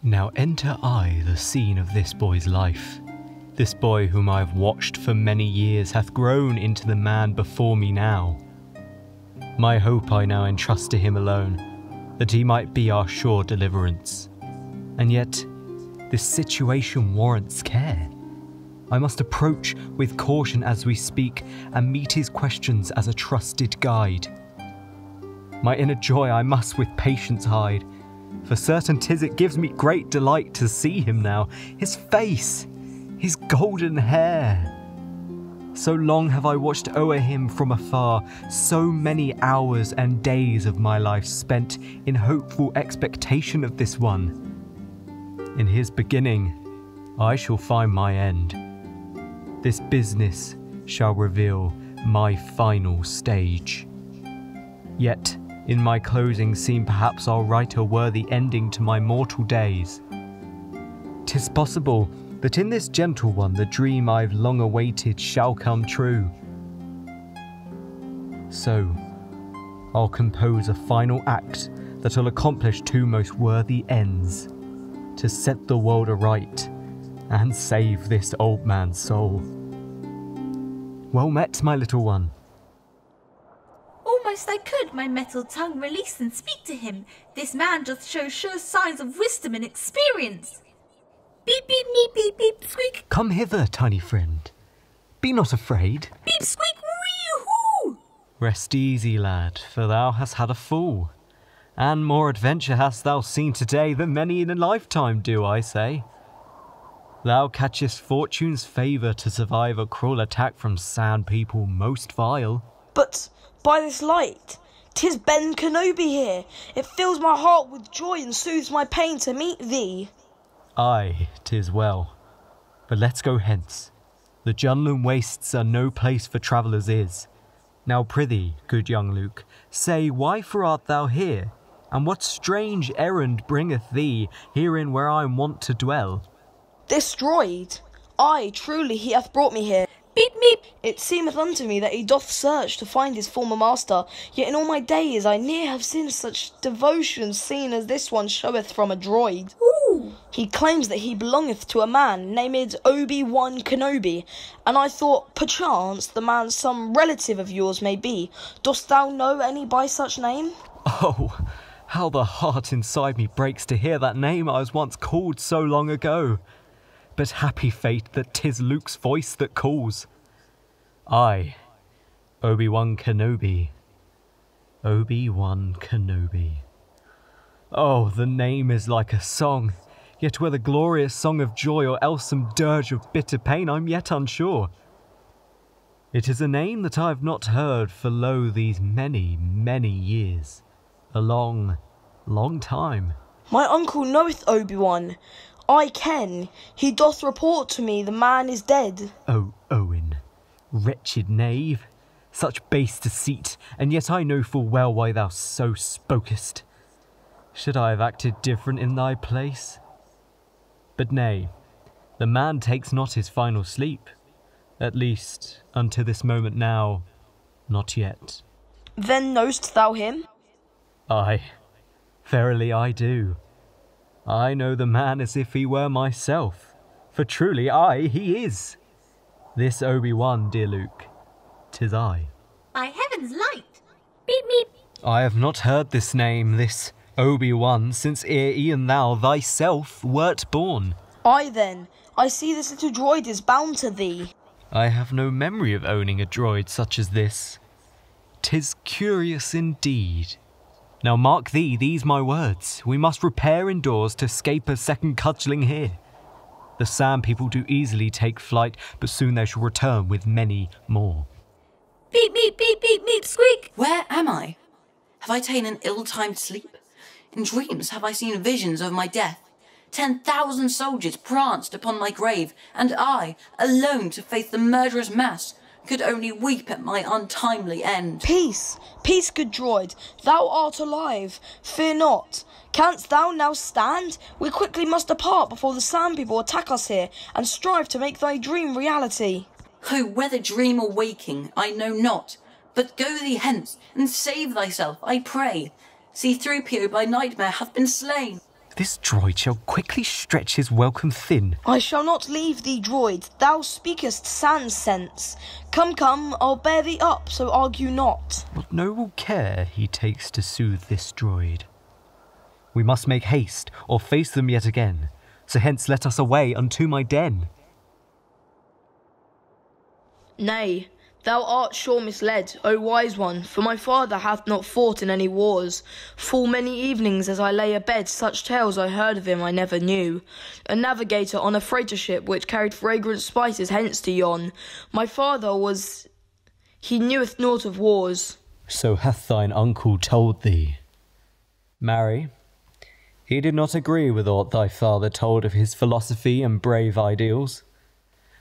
Now enter I the scene of this boy's life. This boy whom I have watched for many years hath grown into the man before me now. My hope I now entrust to him alone, that he might be our sure deliverance. And yet, this situation warrants care. I must approach with caution as we speak and meet his questions as a trusted guide. My inner joy I must with patience hide, for certain 'tis it gives me great delight to see him now, his face, his golden hair. So long have I watched o'er him from afar, so many hours and days of my life spent in hopeful expectation of this one. In his beginning, I shall find my end. This business shall reveal my final stage. Yet, in my closing scene, perhaps I'll write a worthy ending to my mortal days. Tis possible that in this gentle one the dream I've long awaited shall come true. So, I'll compose a final act that'll accomplish two most worthy ends to set the world aright and save this old man's soul. Well met, my little one. Almost I could my metal tongue release and speak to him. This man doth show sure signs of wisdom and experience. Beep, beep, beep, beep, beep, squeak. Come hither, tiny friend. Be not afraid. Beep, squeak, wee-hoo! Rest easy, lad, for thou hast had a fool. And more adventure hast thou seen today than many in a lifetime do, I say. Thou catchest fortune's favour to survive a cruel attack from sand people most vile. But by this light, tis Ben Kenobi here. It fills my heart with joy and soothes my pain to meet thee. Aye, tis well. But let's go hence. The Jundland wastes are no place for travellers is. Now prithee, good young Luke, say why for art thou here? And what strange errand bringeth thee herein where I am wont to dwell? This droid, aye, truly he hath brought me here. Beep meep. It seemeth unto me that he doth search to find his former master, yet in all my days I ne'er have seen such devotion seen as this one showeth from a droid. Ooh. He claims that he belongeth to a man named Obi-Wan Kenobi, and I thought perchance the man some relative of yours may be. Dost thou know any by such name? Oh, how the heart inside me breaks to hear that name I was once called so long ago. But happy fate that 'tis Luke's voice that calls. I, Obi-Wan Kenobi. Obi-Wan Kenobi. Oh, the name is like a song, yet whether glorious song of joy or else some dirge of bitter pain, I'm yet unsure. It is a name that I have not heard for lo these many, many years. A long, long time. My uncle knoweth Obi-Wan. I ken. He doth report to me the man is dead. Oh, Owen, wretched knave, such base deceit, and yet I know full well why thou so spokest. Should I have acted different in thy place? But nay, the man takes not his final sleep. At least, unto this moment now, not yet. Then knowst thou him? Ay, verily I do. I know the man as if he were myself, for truly I he is. This Obi-Wan, dear Luke, tis I. By heaven's light. Beep meep. I have not heard this name, this Obi-Wan, since ere e'en thou thyself wert born. I then, I see this little droid is bound to thee. I have no memory of owning a droid such as this. Tis curious indeed. Now mark thee these my words. We must repair indoors to escape a second cudgeling here. The Sand people do easily take flight, but soon they shall return with many more. Beep beep, beep beep meep squeak. Where am I? Have I taken an ill-timed sleep? In dreams have I seen visions of my death. Ten thousand soldiers pranced upon my grave, and I, alone to face the murderous mass, could only weep at my untimely end. Peace, peace, good droid. Thou art alive. Fear not. Canst thou now stand? We quickly must depart before the Sand people attack us here, and strive to make thy dream reality. Oh, whether dream or waking, I know not. But go thee hence, and save thyself, I pray. See, 3PO by nightmare hath been slain. This droid shall quickly stretch his welcome thin. I shall not leave thee, droid. Thou speakest sans sense. Come, come, I'll bear thee up, so argue not. What noble care he takes to soothe this droid. We must make haste, or face them yet again. So hence let us away unto my den. Nay, thou art sure misled, O wise one, for my father hath not fought in any wars. Full many evenings as I lay abed, such tales I heard of him I never knew. A navigator on a freighter ship which carried fragrant spices hence to yon. My father was. he kneweth naught of wars. So hath thine uncle told thee. Marry, he did not agree with aught thy father told of his philosophy and brave ideals.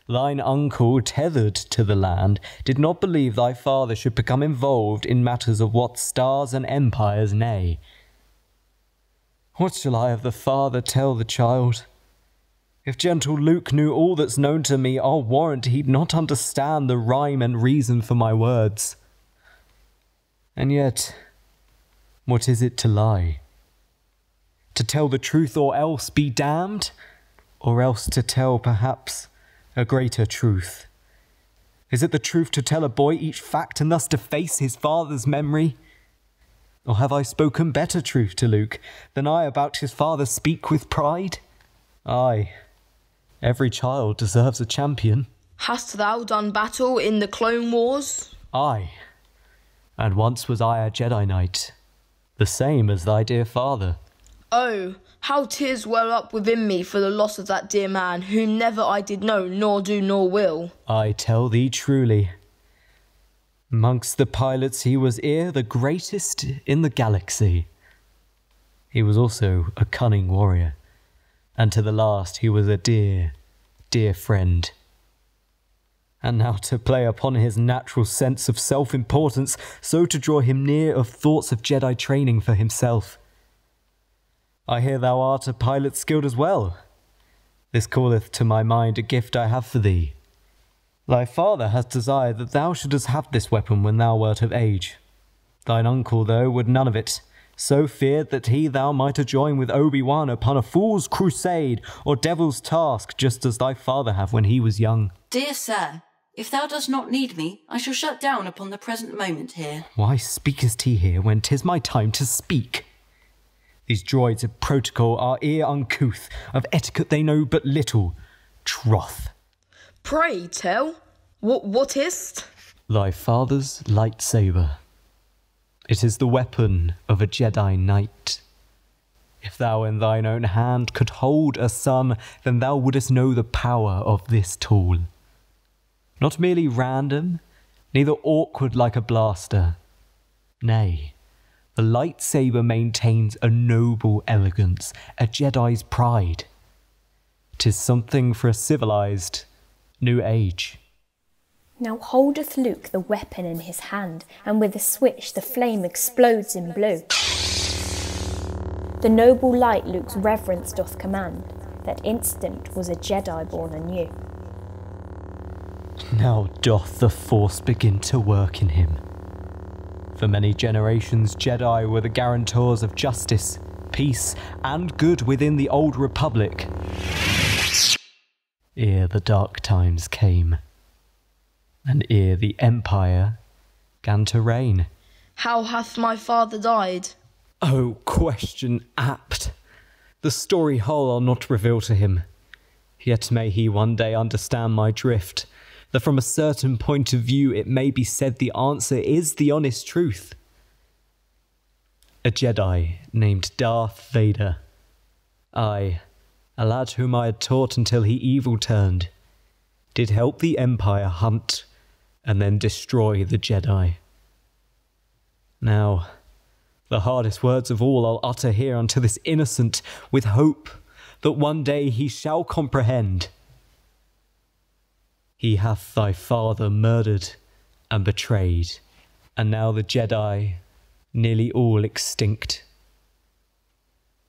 Thine uncle, tethered to the land, did not believe thy father should become involved in matters of what stars and empires nay. What shall I of the father tell the child? If gentle Luke knew all that's known to me, I'll warrant he'd not understand the rhyme and reason for my words. And yet, what is it to lie? To tell the truth or else be damned? Or else to tell, perhaps, a greater truth? Is it the truth to tell a boy each fact and thus deface his father's memory? Or have I spoken better truth to Luke than I about his father speak with pride? Aye, every child deserves a champion. Hast thou done battle in the Clone Wars? Aye, and once was I a Jedi Knight, the same as thy dear father. Oh, how tears well up within me for the loss of that dear man, whom never I did know, nor do, nor will. I tell thee truly. Amongst the pilots, he was ere the greatest in the galaxy. He was also a cunning warrior, and to the last, he was a dear, dear friend. And now to play upon his natural sense of self importance, so to draw him near of thoughts of Jedi training for himself. I hear thou art a pilot skilled as well. This calleth to my mind a gift I have for thee. Thy father hath desired that thou shouldest have this weapon when thou wert of age. Thine uncle, though, would none of it, so feared that he thou might join with Obi-Wan upon a fool's crusade or devil's task, just as thy father have when he was young. Dear sir, if thou dost not need me, I shall shut down upon the present moment here. Why speakest he here when 'tis my time to speak? These droids of protocol are ear uncouth, of etiquette they know but little. Troth. Pray tell, what what is't? Thy father's lightsaber. It is the weapon of a Jedi Knight. If thou in thine own hand could hold a son, then thou wouldst know the power of this tool. Not merely random, neither awkward like a blaster. Nay, the lightsaber maintains a noble elegance, a Jedi's pride. Tis something for a civilized new age. Now holdeth Luke the weapon in his hand, and with a switch the flame explodes in blue. The noble light Luke's reverence doth command, that instant was a Jedi born anew. Now doth the Force begin to work in him. For many generations, Jedi were the guarantors of justice, peace, and good within the Old Republic. Ere the dark times came, and ere the Empire gan to reign. How hath my father died? Oh, question apt. The story whole I'll not reveal to him. Yet may he one day understand my drift, that from a certain point of view it may be said the answer is the honest truth. A Jedi named Darth Vader. I, a lad whom I had taught until he evil turned, did help the Empire hunt and then destroy the Jedi. Now, the hardest words of all I'll utter here unto this innocent, with hope that one day he shall comprehend. He hath thy father murdered and betrayed, and now the Jedi, nearly all extinct.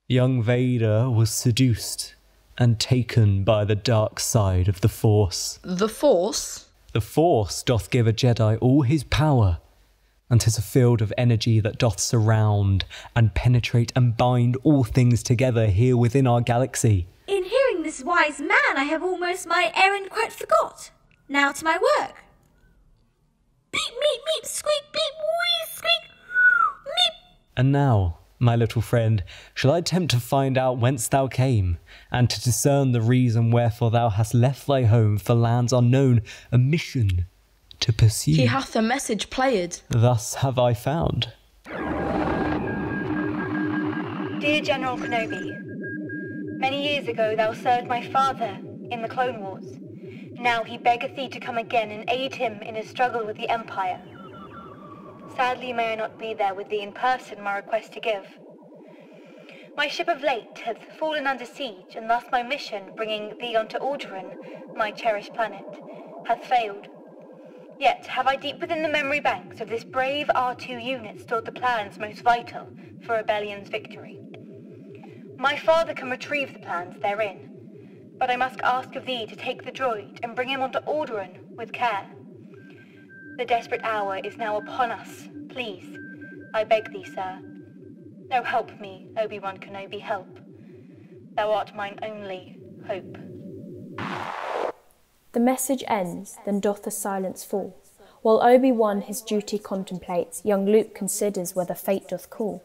Young Vader was seduced and taken by the dark side of the Force. The Force? The Force doth give a Jedi all his power, and 'tis a field of energy that doth surround and penetrate and bind all things together here within our galaxy. In hearing this wise man, I have almost my errand quite forgot. Now to my work. Beep, meep, meep, squeak, beep, wee, squeak, meep. And now, my little friend, shall I attempt to find out whence thou came, and to discern the reason wherefore thou hast left thy home for lands unknown, a mission to pursue? He hath a message played. Thus have I found. Dear General Kenobi, many years ago thou served my father in the Clone Wars. Now he beggeth thee to come again and aid him in his struggle with the Empire. Sadly may I not be there with thee in person my request to give. My ship of late hath fallen under siege, and thus my mission, bringing thee unto Alderaan, my cherished planet, hath failed. Yet have I deep within the memory banks of this brave R2 unit stored the plans most vital for Rebellion's victory. My father can retrieve the plans therein, but I must ask of thee to take the droid and bring him onto Alderaan with care. The desperate hour is now upon us. Please, I beg thee, sir. No, help me, Obi-Wan Kenobi, help. Thou art mine only hope. The message ends, then doth the silence fall. While Obi-Wan his duty contemplates, young Luke considers whether fate doth call.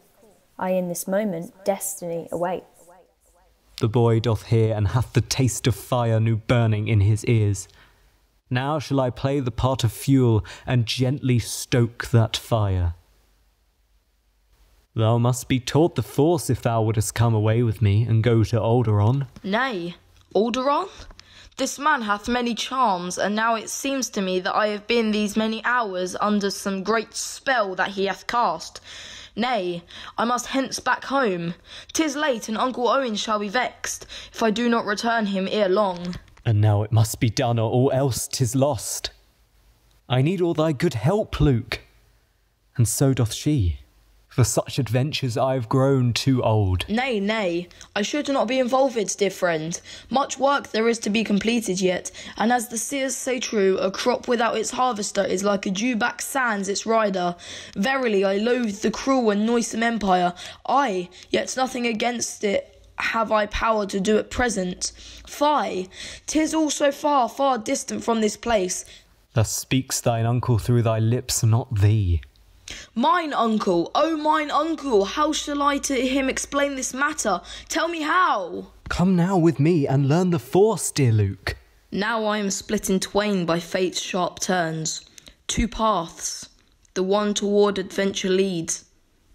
I in this moment destiny awaits. The boy doth hear and hath the taste of fire new burning in his ears. Now shall I play the part of fuel and gently stoke that fire. Thou must be taught the force if thou wouldst come away with me and go to Alderaan. Nay, Alderaan? This man hath many charms, and now it seems to me that I have been these many hours under some great spell that he hath cast. Nay, I must hence back home. Tis late, and Uncle Owen shall be vexed if I do not return him ere long. And now it must be done, or all else 'tis lost. I need all thy good help, Luke. And so doth she. For such adventures I have grown too old. Nay, nay, I should not be involved, dear friend. Much work there is to be completed yet, and as the seers say true, a crop without its harvester is like a dewback sands its rider. Verily, I loathe the cruel and noisome empire. I, yet nothing against it have I power to do at present. Fie, tis all so far, far distant from this place. Thus speaks thine uncle through thy lips, not thee. Mine uncle, oh mine uncle, how shall I to him explain this matter? Tell me how. Come now with me and learn the force, dear Luke. Now I am split in twain by fate's sharp turns. Two paths, the one toward adventure leads,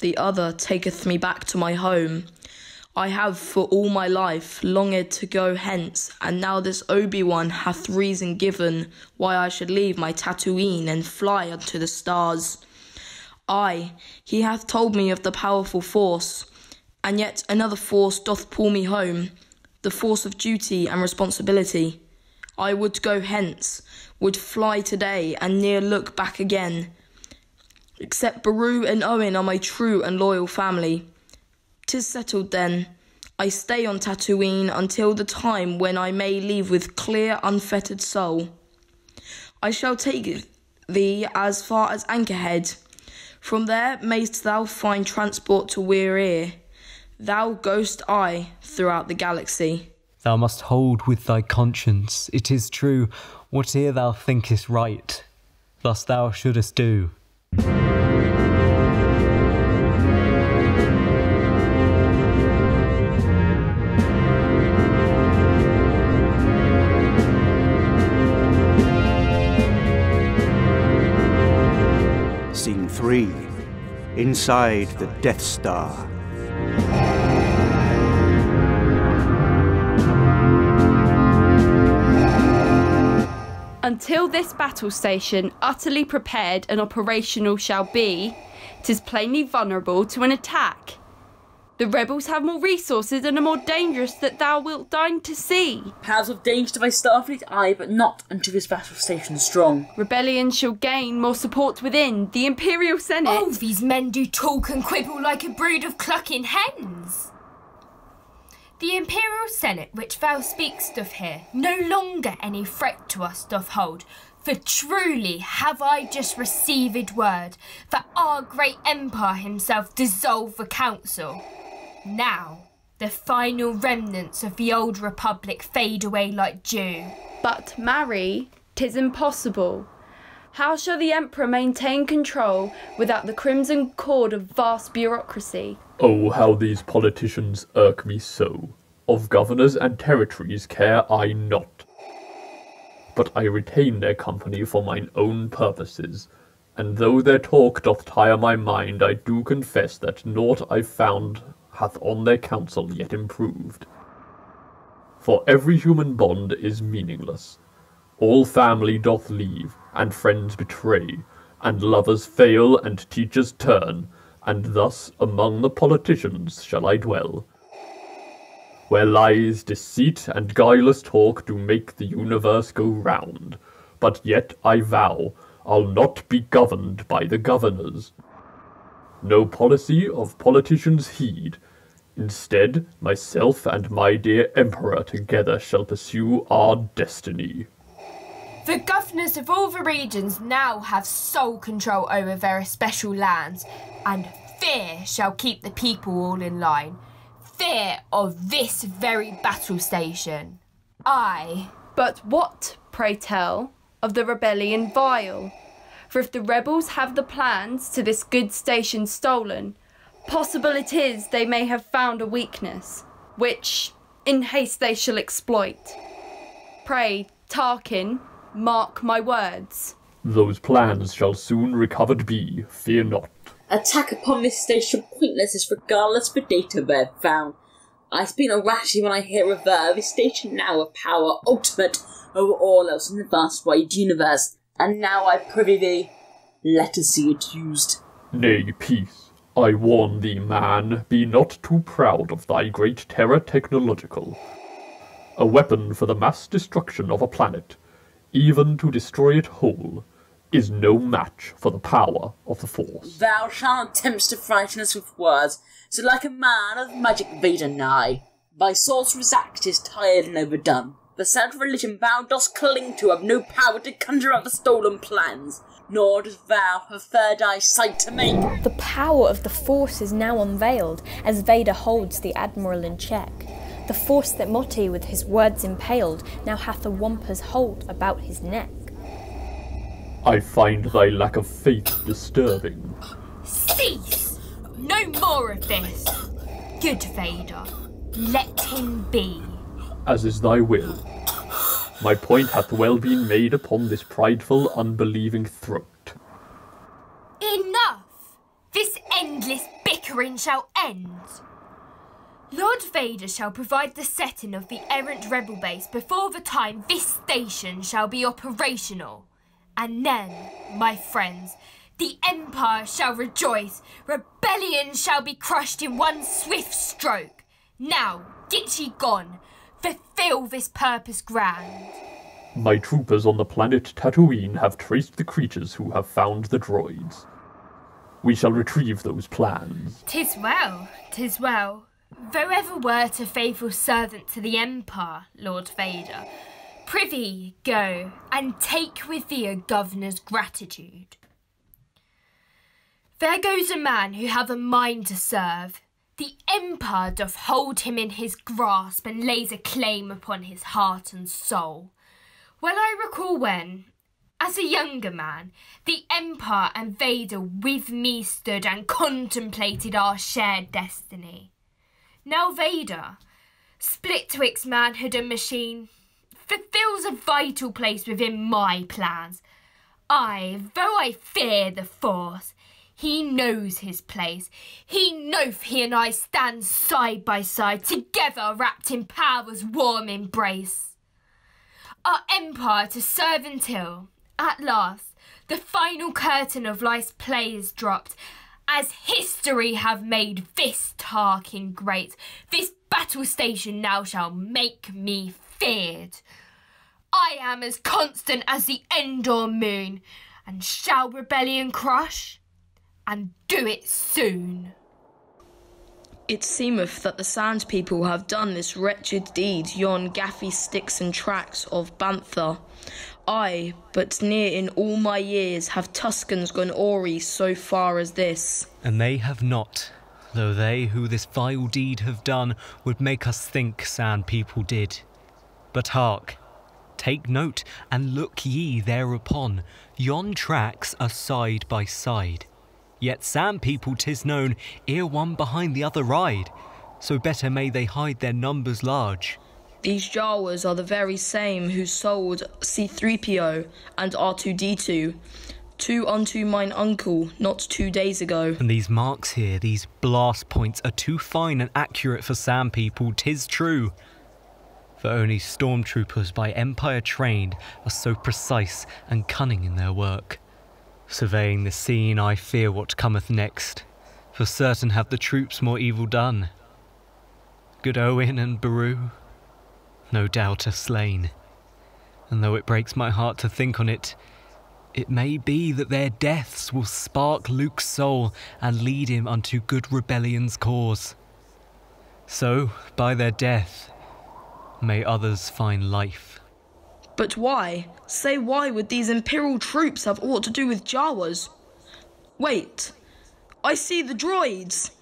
the other taketh me back to my home. I have for all my life longed to go hence, and now this Obi-Wan hath reason given why I should leave my Tatooine and fly unto the stars. Ay, he hath told me of the powerful force, and yet another force doth pull me home, the force of duty and responsibility. I would go hence, would fly today, and ne'er look back again. Except Beru and Owen are my true and loyal family. Tis settled then. I stay on Tatooine until the time when I may leave with clear, unfettered soul. I shall take thee as far as Anchorhead. From there mayst thou find transport to Weir. Thou goest I throughout the galaxy. Thou must hold with thy conscience, it is true, whate'er thou thinkest right. Thus thou shouldest do. Inside the Death Star. Until this battle station, utterly prepared and operational shall be, 'tis plainly vulnerable to an attack. The rebels have more resources and are more dangerous that thou wilt deign to see. Paths of danger to thy Starfleet eye, but not unto this battle station strong. Rebellion shall gain more support within the Imperial Senate. Oh, these men do talk and quibble like a brood of clucking hens. The Imperial Senate, which thou speakst of here, no longer any threat to us doth hold, for For truly have I just received word that our great empire himself dissolved the council. Now, the final remnants of the old republic fade away like dew. But, Mary, 'tis impossible. How shall the Emperor maintain control without the crimson cord of vast bureaucracy? Oh, how these politicians irk me so. Of governors and territories care I not. But I retain their company for mine own purposes, and though their talk doth tire my mind, I do confess that naught I've found hath on their counsel yet improved. For every human bond is meaningless. All family doth leave, and friends betray, and lovers fail, and teachers turn, and thus among the politicians shall I dwell. Where lies, deceit, and guileless talk do make the universe go round, but yet I vow I'll not be governed by the governors. No policy of politicians heed, Instead, myself and my dear Emperor together shall pursue our destiny. The governors of all the regions now have sole control over their special lands, and fear shall keep the people all in line. Fear of this very battle station. I. But what, pray tell, of the rebellion vile? For if the rebels have the plans to this good station stolen, Possible it is they may have found a weakness, which in haste they shall exploit. Pray, Tarkin, mark my words. Those plans shall soon recovered be, fear not. Attack upon this station pointless is regardless for data where found. I speak no rashly when I hear aver this station now of power ultimate over all else in the vast wide universe, and now I prithee thee, let us see it used. Nay, peace. I warn thee, man, be not too proud of thy great terror technological. A weapon for the mass destruction of a planet, even to destroy it whole, is no match for the power of the Force. Thou shalt attempt to frighten us with words, so like a man of magic Vader nigh. Thy sorcerer's act is tired and overdone. The sad religion thou dost cling to have no power to conjure up the stolen plans nor does thou have third eye sight to make. The power of the Force is now unveiled as Vader holds the Admiral in check. The force that Motti with his words impaled now hath a wampa's hold about his neck. I find thy lack of faith disturbing. Cease! No more of this! Good Vader, let him be. As is thy will. My point hath well been made upon this prideful, unbelieving throat. Enough! This endless bickering shall end. Lord Vader shall provide the setting of the errant rebel base before the time this station shall be operational. And then, my friends, the Empire shall rejoice. Rebellion shall be crushed in one swift stroke. Now, get ye gone fulfill this purpose grand. My troopers on the planet Tatooine have traced the creatures who have found the droids. We shall retrieve those plans. Tis well, tis well. Though ever wert a faithful servant to the Empire, Lord Vader, prithee go and take with thee a governor's gratitude. There goes a man who hath a mind to serve, the Empire doth hold him in his grasp and lays a claim upon his heart and soul. Well I recall when, as a younger man, the Empire and Vader with me stood and contemplated our shared destiny. Now Vader, split twixt manhood and machine, fulfills a vital place within my plans. I, though I fear the Force, he knows his place. He knowth he and I stand side by side, together wrapped in power's warm embrace. Our empire to serve until, at last, the final curtain of life's play is dropped, as history have made this Tarkin great. This battle station now shall make me feared. I am as constant as the Endor moon, and shall rebellion crush? And do it soon. It seemeth that the Sand people have done this wretched deed yon gaffi sticks and tracks of Bantha. Aye, but near in all my years have Tuskens gone Ori so far as this. And they have not, though they who this vile deed have done would make us think sand people did. But hark, take note and look ye thereupon. Yon tracks are side by side. Yet sand people 'tis known ere one behind the other ride, so better may they hide their numbers large. These Jawas are the very same who sold C3PO and R2D2, two unto mine uncle not two days ago. And these marks here, these blast points, are too fine and accurate for sand people, 'tis true. For only stormtroopers by Empire trained are so precise and cunning in their work. Surveying the scene, I fear what cometh next. For certain have the troops more evil done. Good Owen and Beru, no doubt are slain. And though it breaks my heart to think on it, it may be that their deaths will spark Luke's soul and lead him unto good rebellion's cause. So, by their death, may others find life. But why? Say why would these Imperial troops have aught to do with Jawas? Wait, I see the droids!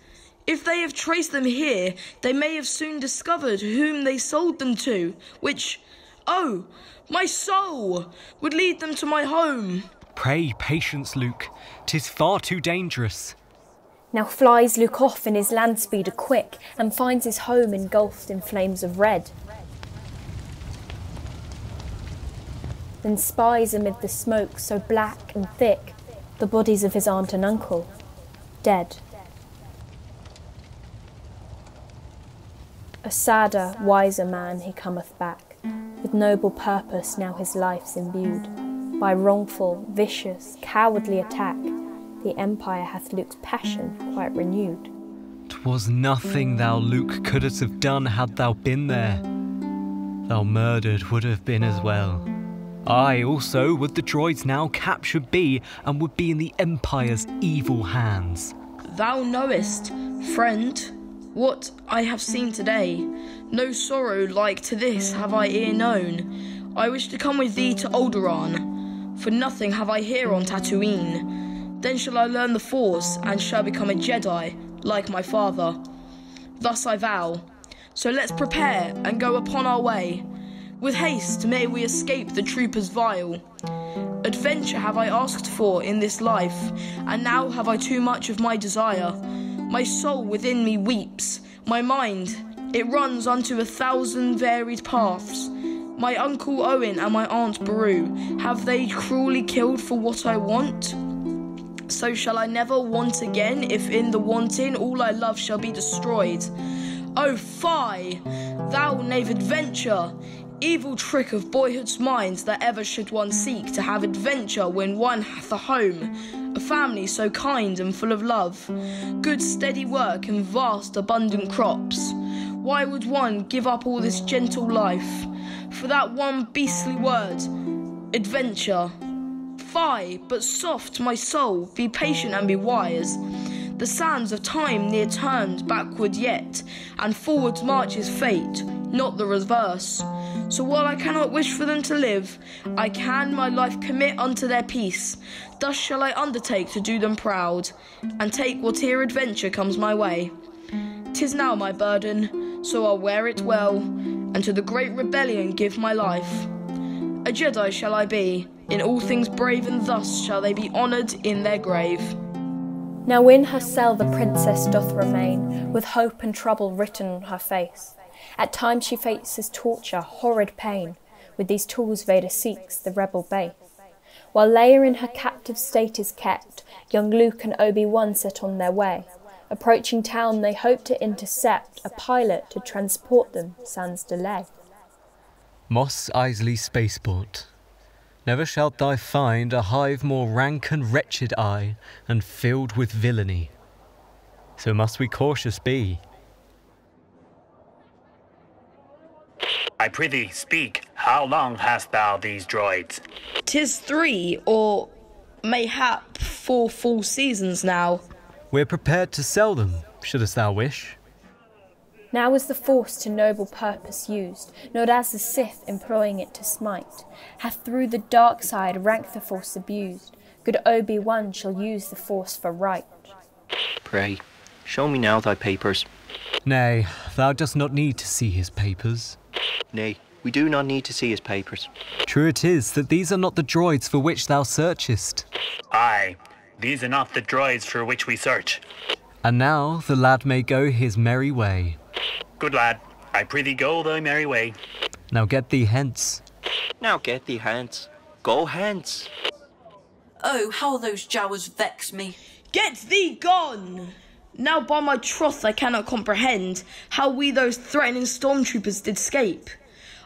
If they have traced them here, they may have soon discovered whom they sold them to, which, oh, my soul, would lead them to my home. Pray patience, Luke. Tis far too dangerous. Now flies Luke off in his land speeder quick and finds his home engulfed in flames of red. Then spies amid the smoke so black and thick the bodies of his aunt and uncle, dead. A sadder, wiser man he cometh back, with noble purpose now his life's imbued. By wrongful, vicious, cowardly attack, the Empire hath Luke's passion quite renewed. 'Twas nothing thou, Luke, couldst have done had thou been there. Thou murdered would have been as well. I also would the droids now captured be, and would be in the Empire's evil hands. Thou knowest, friend, what I have seen today. No sorrow like to this have I ere known. I wish to come with thee to Alderaan, for nothing have I here on Tatooine. Then shall I learn the Force, and shall become a Jedi, like my father. Thus I vow. So let's prepare and go upon our way. With haste may we escape the troopers vile. Adventure have I asked for in this life, and now have I too much of my desire. My soul within me weeps, my mind, it runs unto a thousand varied paths. My uncle Owen and my aunt Beru, have they cruelly killed for what I want? So shall I never want again, if in the wanting all I love shall be destroyed. Oh, fie! Thou knave adventure! Evil trick of boyhood's minds that ever should one seek to have adventure when one hath a home, a family so kind and full of love, good steady work and vast abundant crops. Why would one give up all this gentle life for that one beastly word, adventure? Fie, but soft, my soul, be patient and be wise. The sands of time near turned backward yet, and forwards marches fate, not the reverse. So while I cannot wish for them to live, I can my life commit unto their peace. Thus shall I undertake to do them proud, and take what here adventure comes my way. Tis now my burden, so I'll wear it well, and to the great rebellion give my life. A Jedi shall I be, in all things brave, and thus shall they be honoured in their grave. Now in her cell the princess doth remain, with hope and trouble written on her face. At times she faces torture, horrid pain. With these tools Vader seeks the rebel base. While Leia in her captive state is kept, young Luke and Obi-Wan set on their way. Approaching town, they hope to intercept a pilot to transport them sans delay. Mos Eisley Spaceport. Never shalt thou find a hive more rank and wretched I, and filled with villainy. So must we cautious be. I prithee, speak. How long hast thou these droids? Tis three, or mayhap four full seasons now. We're prepared to sell them, shouldst thou wish. Now is the force to noble purpose used, not as the Sith employing it to smite, hath through the dark side rank the force abused. Good Obi-Wan shall use the force for right. Pray, show me now thy papers. Nay, thou dost not need to see his papers. Nay, we do not need to see his papers. True it is that these are not the droids for which thou searchest. Aye, these are not the droids for which we search. And now the lad may go his merry way. Good lad, I prithee go thy merry way. Now get thee hence. Now get thee hence. Go hence. Oh, how those Jawas vex me. Get thee gone! Now by my troth I cannot comprehend how we those threatening stormtroopers did scape.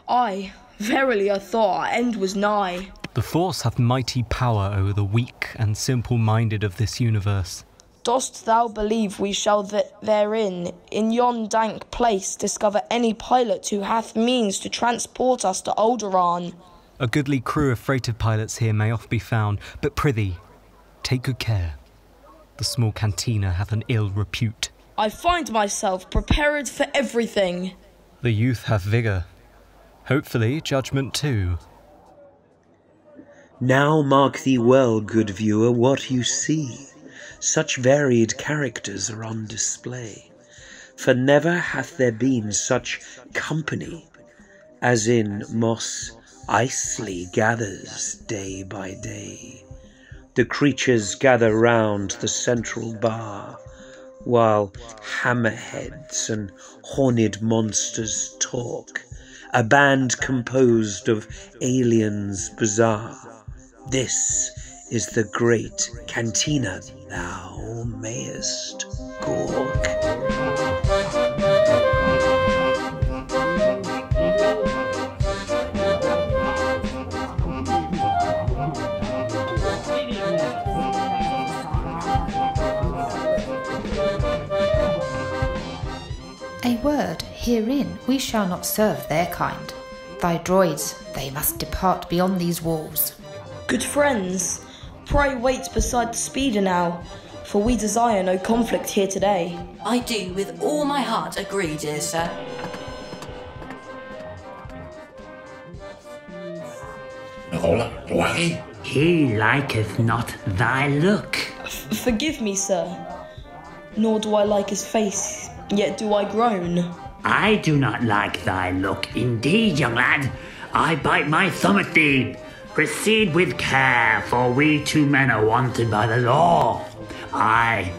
I, verily I thought our end was nigh. The Force hath mighty power over the weak and simple minded of this universe. Dost thou believe we shall th- therein, in yon dank place, discover any pilot who hath means to transport us to Alderaan? A goodly crew of freighter pilots here may oft be found, but prithee, take good care. The small cantina hath an ill repute. I find myself prepared for everything. The youth hath vigour. Hopefully, judgment too. Now mark thee well, good viewer, what you see. Such varied characters are on display. For never hath there been such company as in Mos Eisley gathers day by day. The creatures gather round the central bar, while hammerheads and horned monsters talk, a band composed of aliens bizarre. This is the great cantina thou mayest gawk. Word, herein we shall not serve their kind. Thy droids, they must depart beyond these walls. Good friends, pray wait beside the speeder now, for we desire no conflict here today. I do with all my heart agree, dear sir. He liketh not thy look. Forgive me, sir. Nor do I like his face, yet do I groan. I do not like thy look, indeed, young lad. I bite my thumb at thee. Proceed with care, for we two men are wanted by the law. I,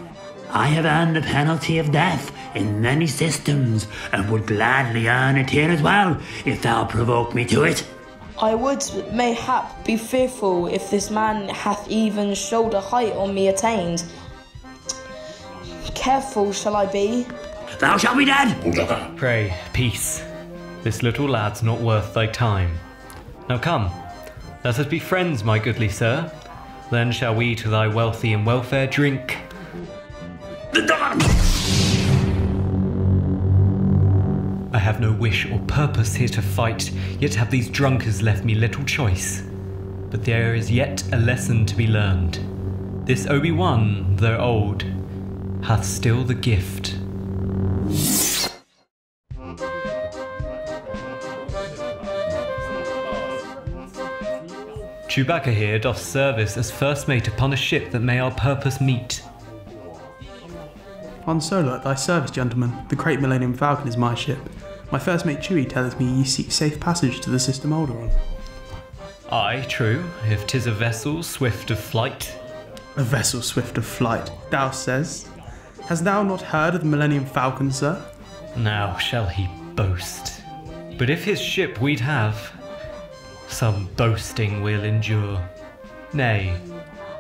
I have earned the penalty of death in many systems, and would gladly earn it here as well, if thou provoke me to it. I would mayhap be fearful if this man hath even shoulder height on me attained. Careful shall I be. Thou shalt be dead! Pray, peace. This little lad's not worth thy time. Now come, let us be friends, my goodly sir. Then shall we to thy wealthy and welfare drink. The I have no wish or purpose here to fight, yet have these drunkards left me little choice. But there is yet a lesson to be learned. This Obi-Wan, though old, hath still the gift. Chewbacca here doth service as first mate upon a ship that may our purpose meet. Han Solo, at thy service, gentlemen. The great Millennium Falcon is my ship. My first mate Chewie telleth me ye seek safe passage to the system Alderaan. Aye, true, if 'tis a vessel swift of flight. A vessel swift of flight, thou says. Hast thou not heard of the Millennium Falcon, sir? Now shall he boast. But if his ship we'd have, some boasting we'll endure. Nay,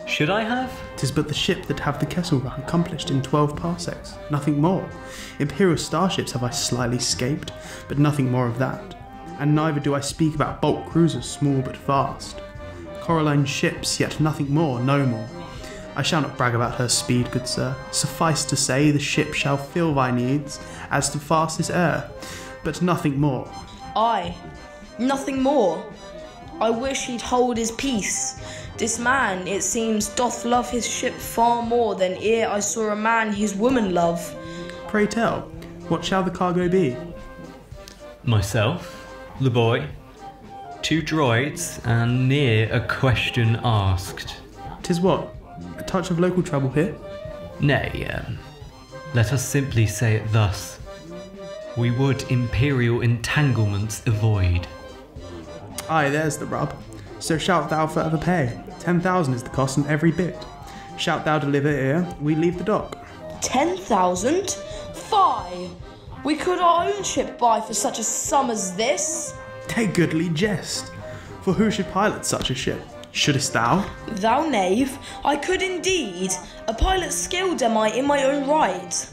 should I have? Tis but the ship that have the Kessel Run accomplished in twelve parsecs, nothing more. Imperial starships have I slyly scaped, but nothing more of that. And neither do I speak about bulk cruisers small but fast. Corellian ships, yet nothing more, no more. I shall not brag about her speed, good sir. Suffice to say, the ship shall fill thy needs, as to fastest air, but nothing more. Aye, nothing more. I wish he'd hold his peace. This man, it seems, doth love his ship far more than ere I saw a man his woman love. Pray tell, What shall the cargo be? Myself, the boy, two droids, and near a question asked. Tis what? A touch of local trouble here? Nay, um, let us simply say it thus. We would imperial entanglements avoid. Aye, there's the rub. So shalt thou forever pay. Ten thousand is the cost and every bit. Shalt thou deliver ere we leave the dock? Ten thousand? Fie! We could our own ship buy for such a sum as this. A goodly jest. For who should pilot such a ship? Shouldest thou? Thou knave, I could indeed. A pilot skilled am I in my own right.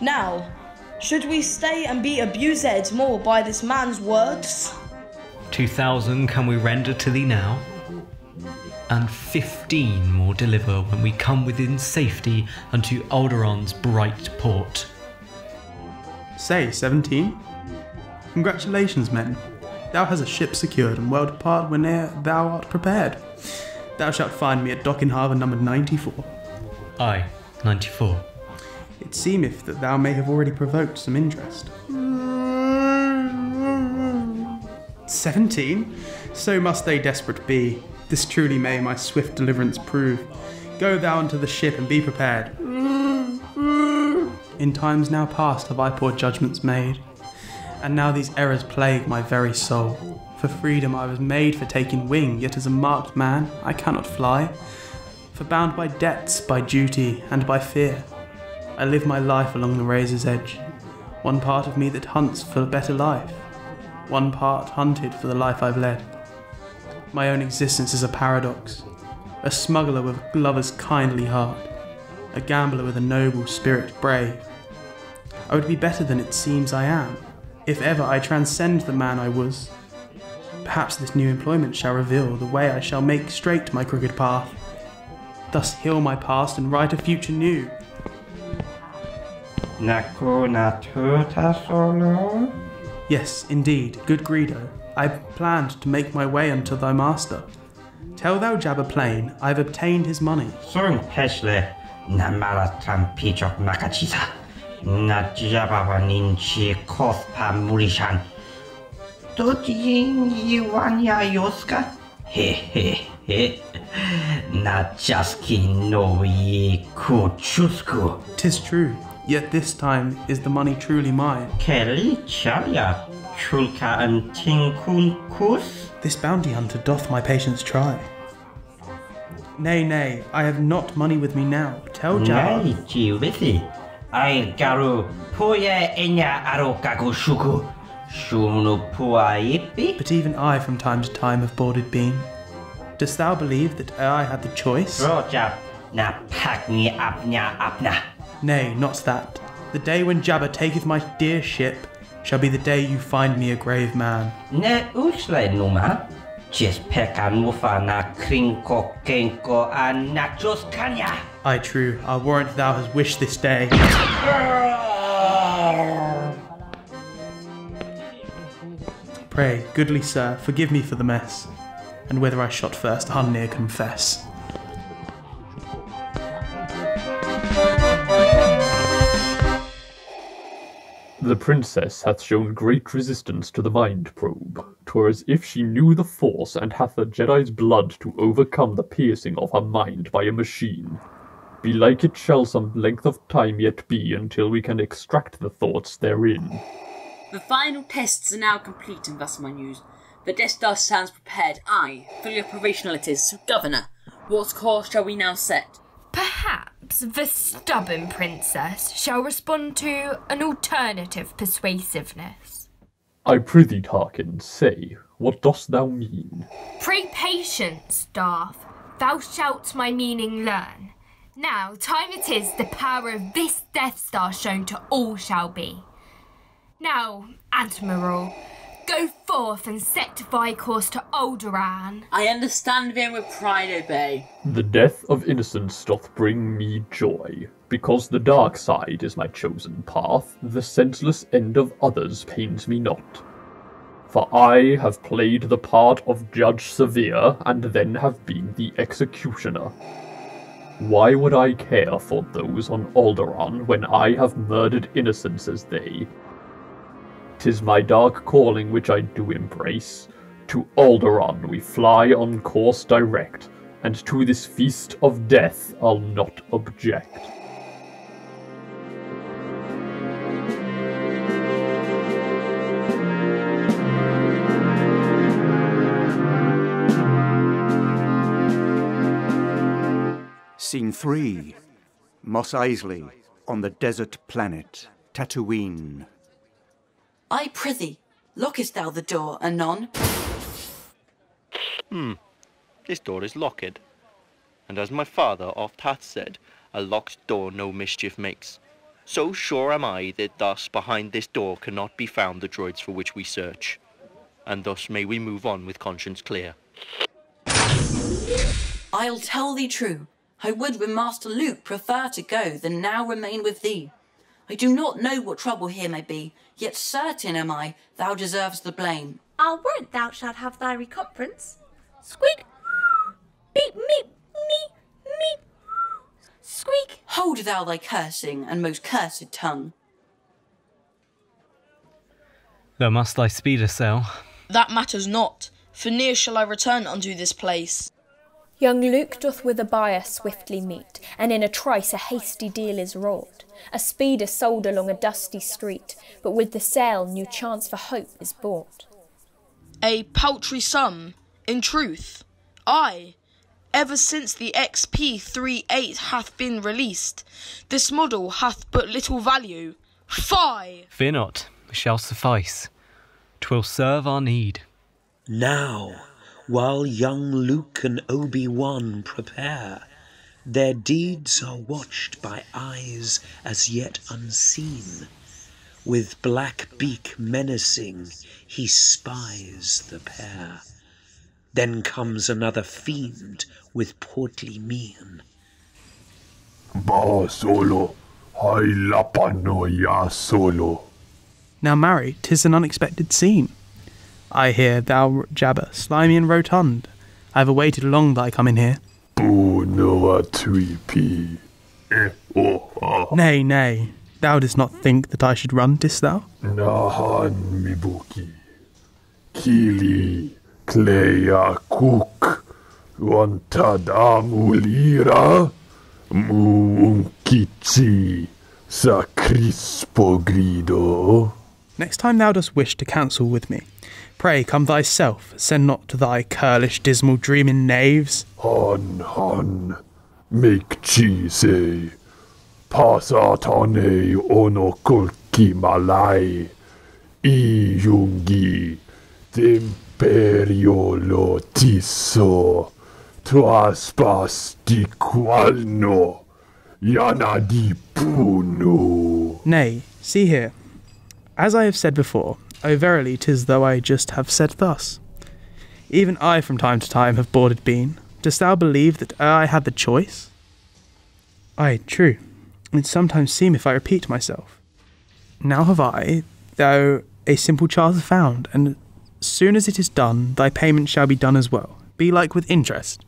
Now, should we stay and be abused more by this man's words? Two thousand can we render to thee now? And fifteen more deliver when we come within safety unto Alderaan's bright port. Say, seventeen? Congratulations, men. Thou hast a ship secured and well depart whene'er thou art prepared. Thou shalt find me at Docking Harbour number 94. Aye, 94. It seemeth that thou may have already provoked some interest. Seventeen? So must they desperate be. This truly may my swift deliverance prove. Go thou unto the ship and be prepared. In times now past have I poor judgments made, and now these errors plague my very soul. For freedom I was made for taking wing, yet as a marked man I cannot fly. For bound by debts, by duty, and by fear, I live my life along the razor's edge. One part of me that hunts for a better life, one part hunted for the life I've led. My own existence is a paradox, a smuggler with a lover's kindly heart, a gambler with a noble spirit brave. I would be better than it seems I am, if ever I transcend the man I was. Perhaps this new employment shall reveal the way I shall make straight my crooked path, thus heal my past and write a future new. Nakuna tuta solo? Yes, indeed, good Greedo, I planned to make my way unto thy master. Tell thou Jabba plain, I have obtained his money. Soon namara trampichok makachisa. Na jabawa ninchi kospa murishan. Dojin yiwanya yoska? He he he. Na jaski no ye kuchusku. Tis true, yet this time is the money truly mine. Kelly chalya. Chulka and tinkun kus? This bounty hunter doth my patience try. Nay, nay, I have not money with me now. Tell Jabba. Nay, jiwithi. Ai garu puya enya aro gagu shuku. Shunu pua? But even I from time to time have boarded been. Dost thou believe that I had the choice? Roja na pakni apnya apna. Nay, not that. The day when Jabba taketh my dear ship shall be the day you find me a grave man. Ne usle numa. Just pekan mufa na krinko kenko an nachos kanya. Aye, true. I'll warrant thou hast wished this day. Pray, goodly sir, forgive me for the mess, and whether I shot first, I'll ne'er confess. The princess hath shown great resistance to the mind probe. 'Twere as if she knew the force and hath a Jedi's blood to overcome the piercing of her mind by a machine. Belike it shall some length of time yet be until we can extract the thoughts therein. The final tests are now complete in thus my news. The Death Star stands prepared. Aye, fully operational it is. So, Governor, what course shall we now set? Perhaps the stubborn princess shall respond to an alternative persuasiveness. I prithee, Tarkin, say, what dost thou mean? Pray patience, Darth. Thou shalt my meaning learn. Now, time it is the power of this Death Star shown to all shall be. Now, Admiral, go forth and set thy course to Alderaan. I understand them with pride obey. The death of innocence doth bring me joy. Because the dark side is my chosen path, the senseless end of others pains me not. For I have played the part of Judge Severe, and then have been the executioner. Why would I care for those on Alderaan when I have murdered innocents as they? Tis my dark calling which I do embrace. To Alderaan we fly on course direct, and to this feast of death I'll not object. Scene 3 Mos Eisley on the desert planet Tatooine. I prithee, lockest thou the door anon? Hmm, this door is locked. And as my father oft hath said, a locked door no mischief makes. So sure am I that thus behind this door cannot be found the droids for which we search. And thus may we move on with conscience clear. I'll tell thee true. I would with Master Luke prefer to go than now remain with thee. I do not know what trouble here may be, yet certain am I thou deserves the blame. I'll warrant thou shalt have thy recompense. Squeak! Beep, meep, meep, meep. Squeak! Hold thou thy cursing and most cursed tongue. Thou must thy speed a sail. That matters not, for near shall I return unto this place. Young Luke doth with a buyer swiftly meet, and in a trice a hasty deal is wrought. A speed is sold along a dusty street, but with the sale new chance for hope is bought. A paltry sum, in truth. Aye, ever since the XP38 hath been released, this model hath but little value. Fie! Fear not, it shall suffice. Twill serve our need. Now, while young Luke and Obi-Wan prepare, their deeds are watched by eyes as yet unseen. With black beak menacing, he spies the pair. Then comes another fiend with portly mien. Ba solo, hai lapano ya solo. Now, Mary, 'tis an unexpected scene. I hear thou, Jabba, slimy and rotund. I have awaited long thy coming here. Bu noa tuipi. Nay, nay, thou dost not think that I should run, didst thou? Nahan mibuki. Kili, Clea cook. Wantadamulira. Muunkichi. Sa crispo grido. Next time thou dost wish to counsel with me, pray come thyself, send not to thy curlish dismal dreaming knaves. Hon, hon, Make cheese. Pasatane ono kolki malai. Iungi. Temperio lotiso. Tuas di qualno. Yana di puno. Nay, see here. As I have said before, oh verily 'tis though I just have said thus. Even I from time to time have boarded been. Dost thou believe that I had the choice? Ay, true. It sometimes seem if I repeat myself. Now have I, though, a simple charter found, and soon as it is done, thy payment shall be done as well. Be like with interest.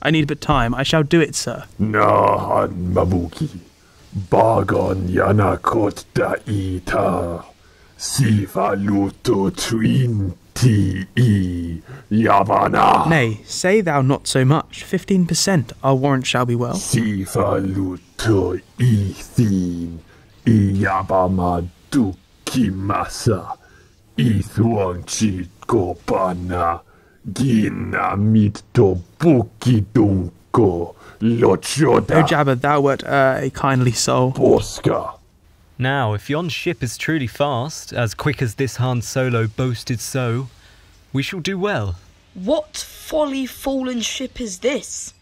I need but time. I shall do it, sir. Nahan mabuki. Bagon yana kot da ita. Sifa luto twinti e yavana. Nay, say thou not so much. Fifteen per-cent, our warrant shall be well. Sifa luto ethin iyabama dukimasa. Ithuanchi kopana. Gina mito bukidunko. Lochoda. O Jabba, thou wert uh, a kindly soul. Oscar. Now, if yon ship is truly fast, as quick as this Han Solo boasted so, we shall do well. What folly fallen ship is this?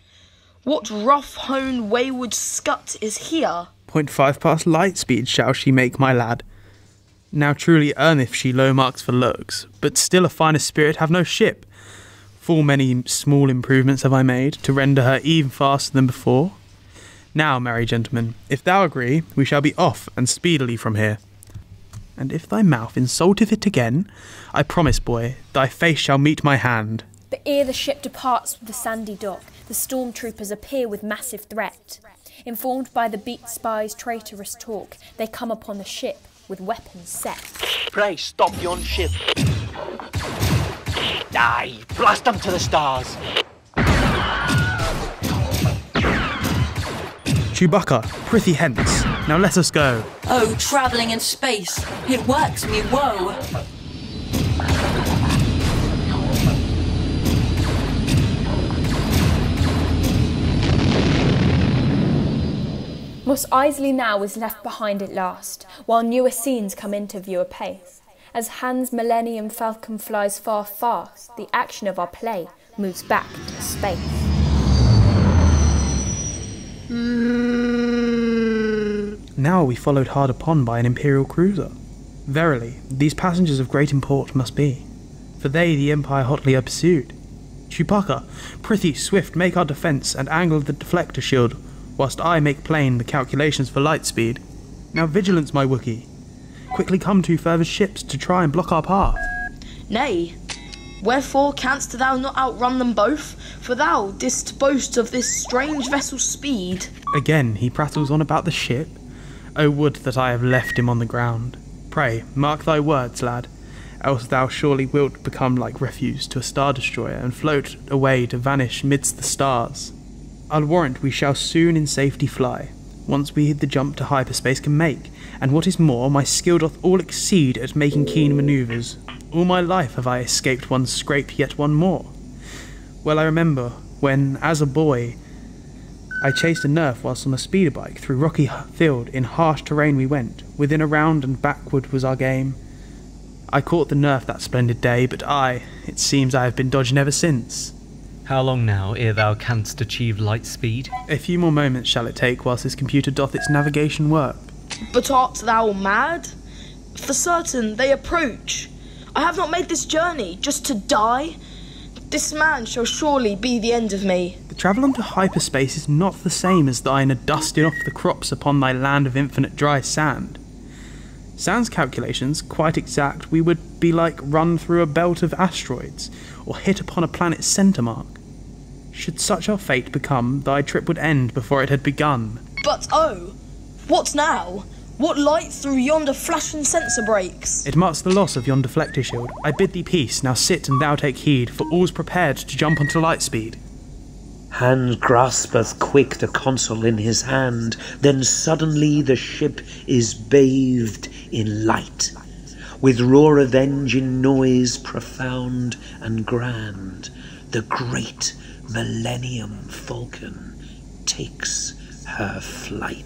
What rough honed wayward scut is here? Point five past light speed shall she make, my lad. Now truly earneth she low marks for looks, but still a finer spirit have no ship. Full many small improvements have I made to render her even faster than before. Now, merry gentlemen, if thou agree, we shall be off and speedily from here. And if thy mouth insulteth it again, I promise, boy, thy face shall meet my hand. But ere the ship departs with the sandy dock, the stormtroopers appear with massive threat. Informed by the beat spy's traitorous talk, they come upon the ship with weapons set. Pray stop yon ship. Die! Blast them to the stars! Chewbacca, prithee hence. Now let us go. Oh, travelling in space, it works me woe. Mos Eisley now is left behind at last, while newer scenes come into view apace. As Han's Millennium Falcon flies far fast, the action of our play moves back to space. Mm. Now are we followed hard upon by an Imperial cruiser. Verily, these passengers of great import must be, for they the Empire hotly are pursued. Chewbacca, prithee swift make our defence and angle the deflector shield, whilst I make plain the calculations for light speed. Now vigilance, my Wookiee. Quickly come to further ships to try and block our path. Nay, wherefore canst thou not outrun them both? For thou didst boast of this strange vessel's speed. Again he prattles on about the ship. O would that I have left him on the ground. Pray, mark thy words, lad, else thou surely wilt become like refuse to a star destroyer and float away to vanish midst the stars. I'll warrant we shall soon in safety fly, once we the jump to hyperspace can make, and what is more, my skill doth all exceed at making keen manoeuvres. All my life have I escaped one scrape, yet one more. Well, I remember when, as a boy, I chased a nerf whilst on a speeder bike through rocky field in harsh terrain we went. Within a round and backward was our game. I caught the nerf that splendid day, but I, it seems I have been dodging ever since. How long now ere thou canst achieve light speed? A few more moments shall it take whilst this computer doth its navigation work. But art thou mad? For certain they approach. I have not made this journey just to die. This man shall surely be the end of me. The travel unto hyperspace is not the same as thine a dusting off the crops upon thy land of infinite dry sand. Sans calculations, quite exact, we would be like run through a belt of asteroids, or hit upon a planet's centre mark. Should such our fate become, thy trip would end before it had begun. But oh, what now? What light through yonder flashing sensor breaks? It marks the loss of yon deflector shield. I bid thee peace, now sit and thou take heed, for all's prepared to jump onto light speed. Hand graspeth quick the console in his hand, then suddenly the ship is bathed in light, with roar of engine noise profound and grand. The great Millennium Falcon takes her flight.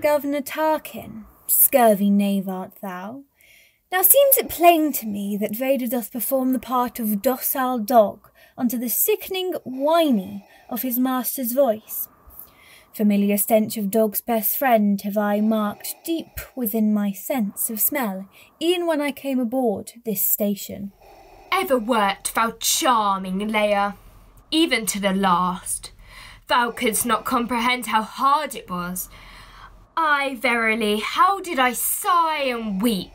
Governor Tarkin, scurvy knave art thou. Now seems it plain to me that Vader doth perform the part of docile dog unto the sickening whiny of his master's voice. Familiar stench of dog's best friend have I marked deep within my sense of smell, e'en when I came aboard this station. Ever wert thou charming, Leia, even to the last. Thou couldst not comprehend how hard it was. Ay, verily, how did I sigh and weep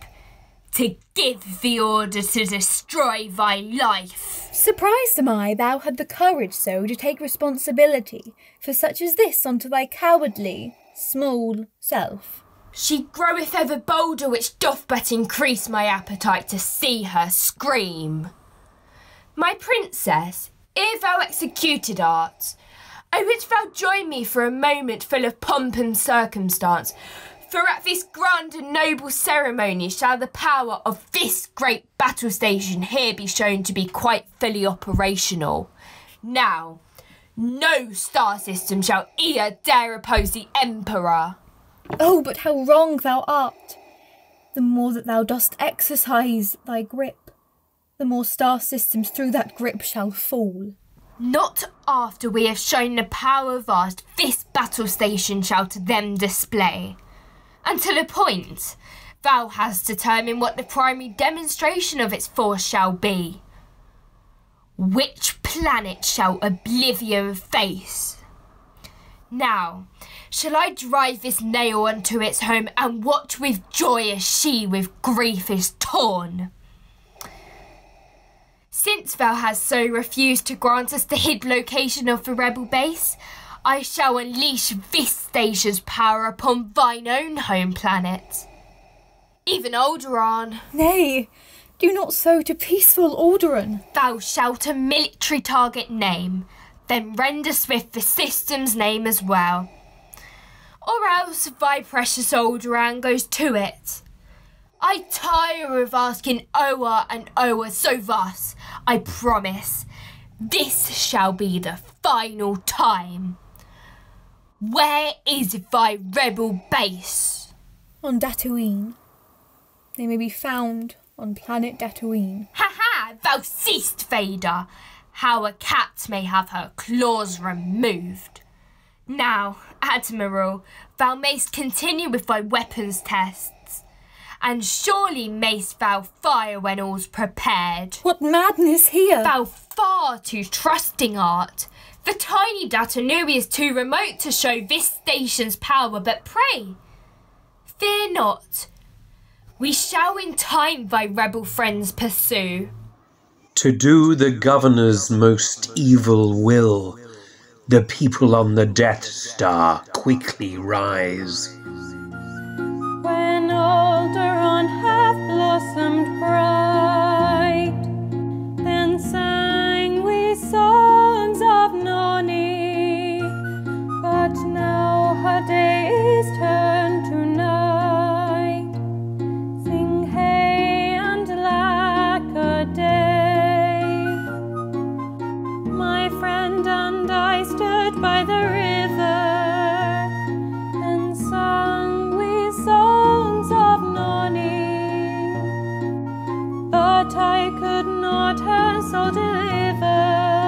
to give the order to destroy thy life. Surprised am I thou had the courage so to take responsibility for such as this unto thy cowardly, small self. She groweth ever bolder, which doth but increase my appetite to see her scream. My princess, ere thou executed art, Oh, I wish thou join me for a moment full of pomp and circumstance, for at this grand and noble ceremony shall the power of this great battle station here be shown to be quite fully operational. Now, no star system shall e'er dare oppose the Emperor. Oh, but how wrong thou art! The more that thou dost exercise thy grip, the more star systems through that grip shall fall. Not after we have shown the power vast this battle station shall to them display. Until a point, thou hast determined what the primary demonstration of its force shall be. Which planet shall Oblivion face? Now, shall I drive this nail unto its home and watch with joy as she with grief is torn? Since thou hast so refused to grant us the hid location of the rebel base, I shall unleash Vistasia's power upon thine own home planet. Even Alderaan. Nay, do not so to peaceful Alderaan. Thou shalt a military target name, then render swift the system's name as well. Or else thy precious Alderaan goes to it. I tire of asking o'er and o'er, so thus, I promise, this shall be the final time. Where is thy rebel base? On Dantooine. They may be found on planet Dantooine. Ha ha! Thou ceased, Vader! How a cat may have her claws removed. Now, Admiral, thou mayst continue with thy weapons tests. And surely Mace thou fire when all's prepared. What madness here! Thou far too trusting art. The tiny Dantooine is too remote to show this station's power, but pray, fear not. We shall in time thy rebel friends pursue. To do the governor's most evil will, the people on the Death Star quickly rise. Now her day is turned But I could not her soul deliver.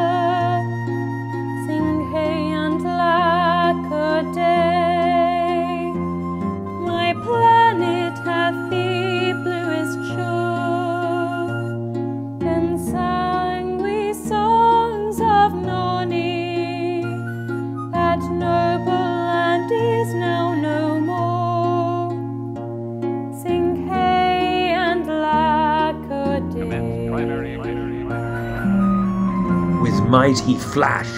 Mighty flash,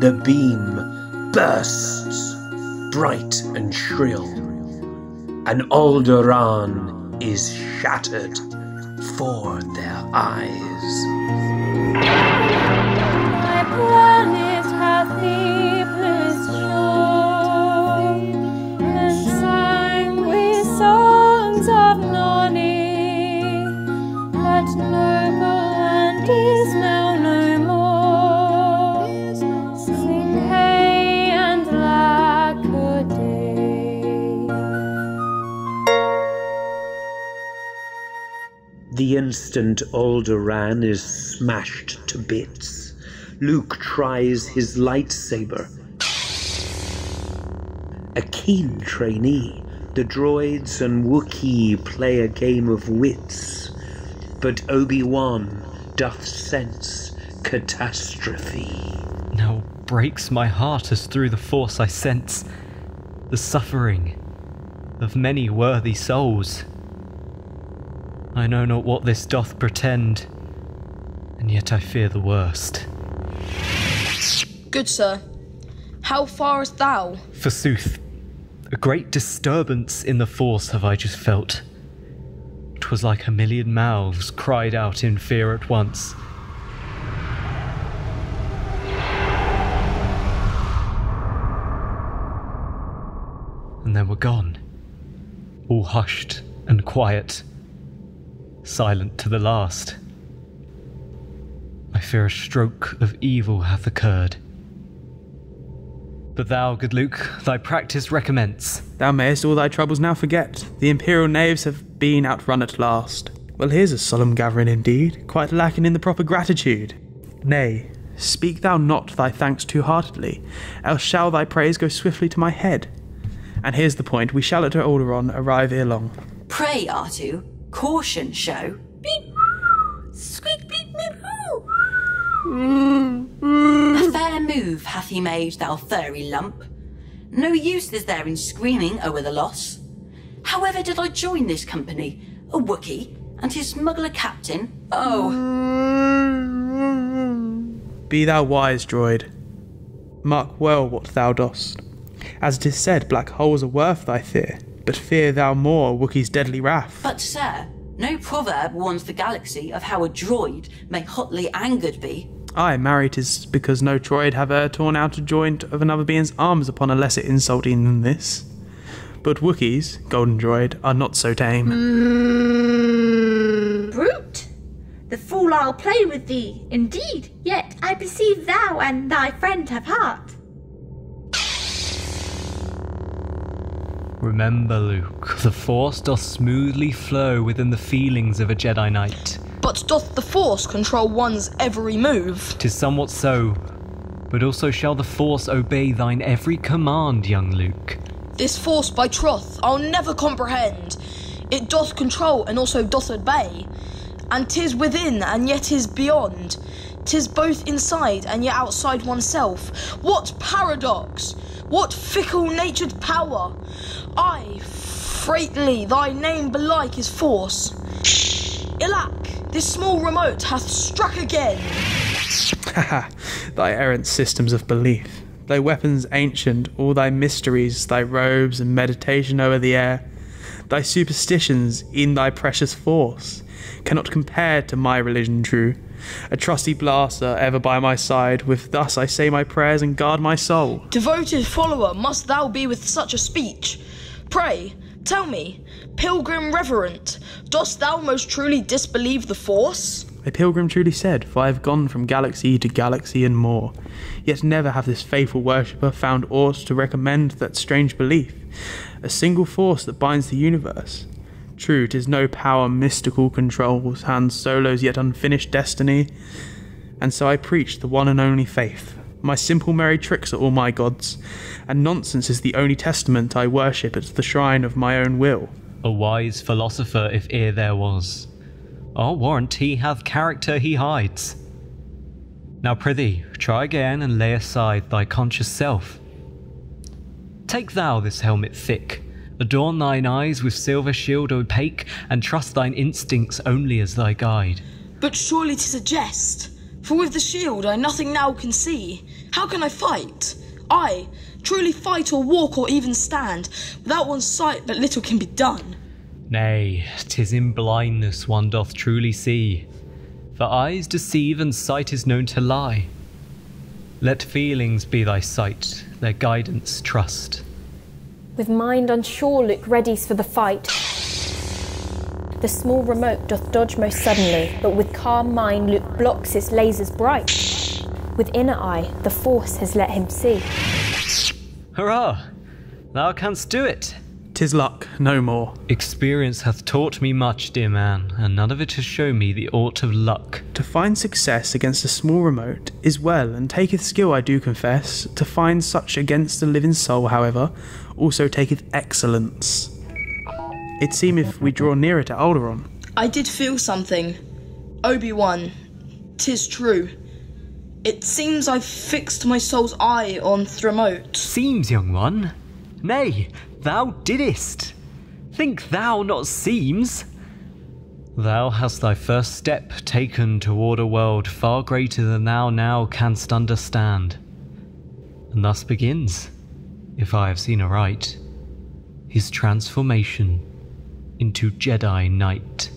the beam bursts, bright and shrill, and Alderaan is shattered for their eyes. My planet hath The instant Alderaan is smashed to bits, Luke tries his lightsaber. A keen trainee, the droids and Wookiee play a game of wits, but Obi-Wan doth sense catastrophe. Now breaks my heart as through the force I sense the suffering of many worthy souls. I know not what this doth pretend, and yet I fear the worst. Good sir, how farest thou? Forsooth, a great disturbance in the force have I just felt. 'Twas like a million mouths cried out in fear at once. And then were gone, all hushed and quiet, silent to the last. I fear a stroke of evil hath occurred. But thou, good Luke, thy practice recommence. Thou mayest all thy troubles now forget. The imperial knaves have been outrun at last. Well, here's a solemn gathering indeed, quite lacking in the proper gratitude. Nay, speak thou not thy thanks too heartedly, else shall thy praise go swiftly to my head. And here's the point: we shall at Alderaan arrive ere long. Pray, R2, caution show. Squeak beep beep hoo. A fair move hath he made, thou furry lump. No use is there in screaming o'er the loss. However did I join this company? A Wookiee and his smuggler captain? Oh, Be thou wise, droid. Mark well what thou dost. As it is said, black holes are worth thy fear, but fear thou more Wookiee's deadly wrath. But, sir, no proverb warns the galaxy of how a droid may hotly angered be. Aye, marry 'tis because no droid have e'er torn out a joint of another being's arms upon a lesser insulting than this. But Wookiees, golden droid, are not so tame. Mm. Brute! The fool I'll play with thee, indeed. Yet I perceive thou and thy friend have heart. Remember, Luke, the Force doth smoothly flow within the feelings of a Jedi Knight. But doth the Force control one's every move? Tis somewhat so, but also shall the Force obey thine every command, young Luke. This Force by troth I'll never comprehend. It doth control and also doth obey. And 'tis within and yet is beyond. 'Tis both inside and yet outside oneself. What paradox! What fickle natured power! I, freightly, thy name belike is force. Ilac, this small remote hath struck again. Haha, thy errant systems of belief, thy weapons ancient, all thy mysteries, thy robes and meditation over the air, thy superstitions in thy precious force, cannot compare to my religion true. A trusty blaster ever by my side, with thus I say my prayers and guard my soul. Devoted follower must thou be with such a speech. Pray, tell me, pilgrim reverent, dost thou most truly disbelieve the Force? A pilgrim truly said, for I have gone from galaxy to galaxy and more, yet never have this faithful worshipper found aught to recommend that strange belief, a single force that binds the universe. True, 'tis no power mystical controls Han Solo's yet unfinished destiny, and so I preach the one and only faith. My simple merry tricks are all my gods, and nonsense is the only testament I worship at the shrine of my own will. A wise philosopher, if e'er there was. I'll warrant he hath character he hides. Now, prithee, try again and lay aside thy conscious self. Take thou this helmet thick, adorn thine eyes with silver shield opaque, and trust thine instincts only as thy guide. But surely 'tis a jest. For with the shield I nothing now can see. How can I fight? I, truly fight or walk or even stand. Without one's sight but little can be done. Nay, 'tis in blindness one doth truly see. For eyes deceive and sight is known to lie. Let feelings be thy sight, their guidance trust. With mind unsure, Luke readies for the fight. The small remote doth dodge most suddenly, but with calm mind, Luke blocks its lasers bright. With inner eye, the force has let him see. Hurrah! Thou canst do it! Tis luck, no more. Experience hath taught me much, dear man, and none of it has shown me the aught of luck. To find success against a small remote is well, and taketh skill, I do confess. To find such against a living soul, however, also taketh excellence. It seemeth we draw nearer to Alderaan. I did feel something. Obi-Wan, tis true. It seems I've fixed my soul's eye on Thremote. Seems, young one? Nay, thou didst. Think thou not seems? Thou hast thy first step taken toward a world far greater than thou now canst understand. And thus begins, if I have seen aright, his transformation into Jedi Knight.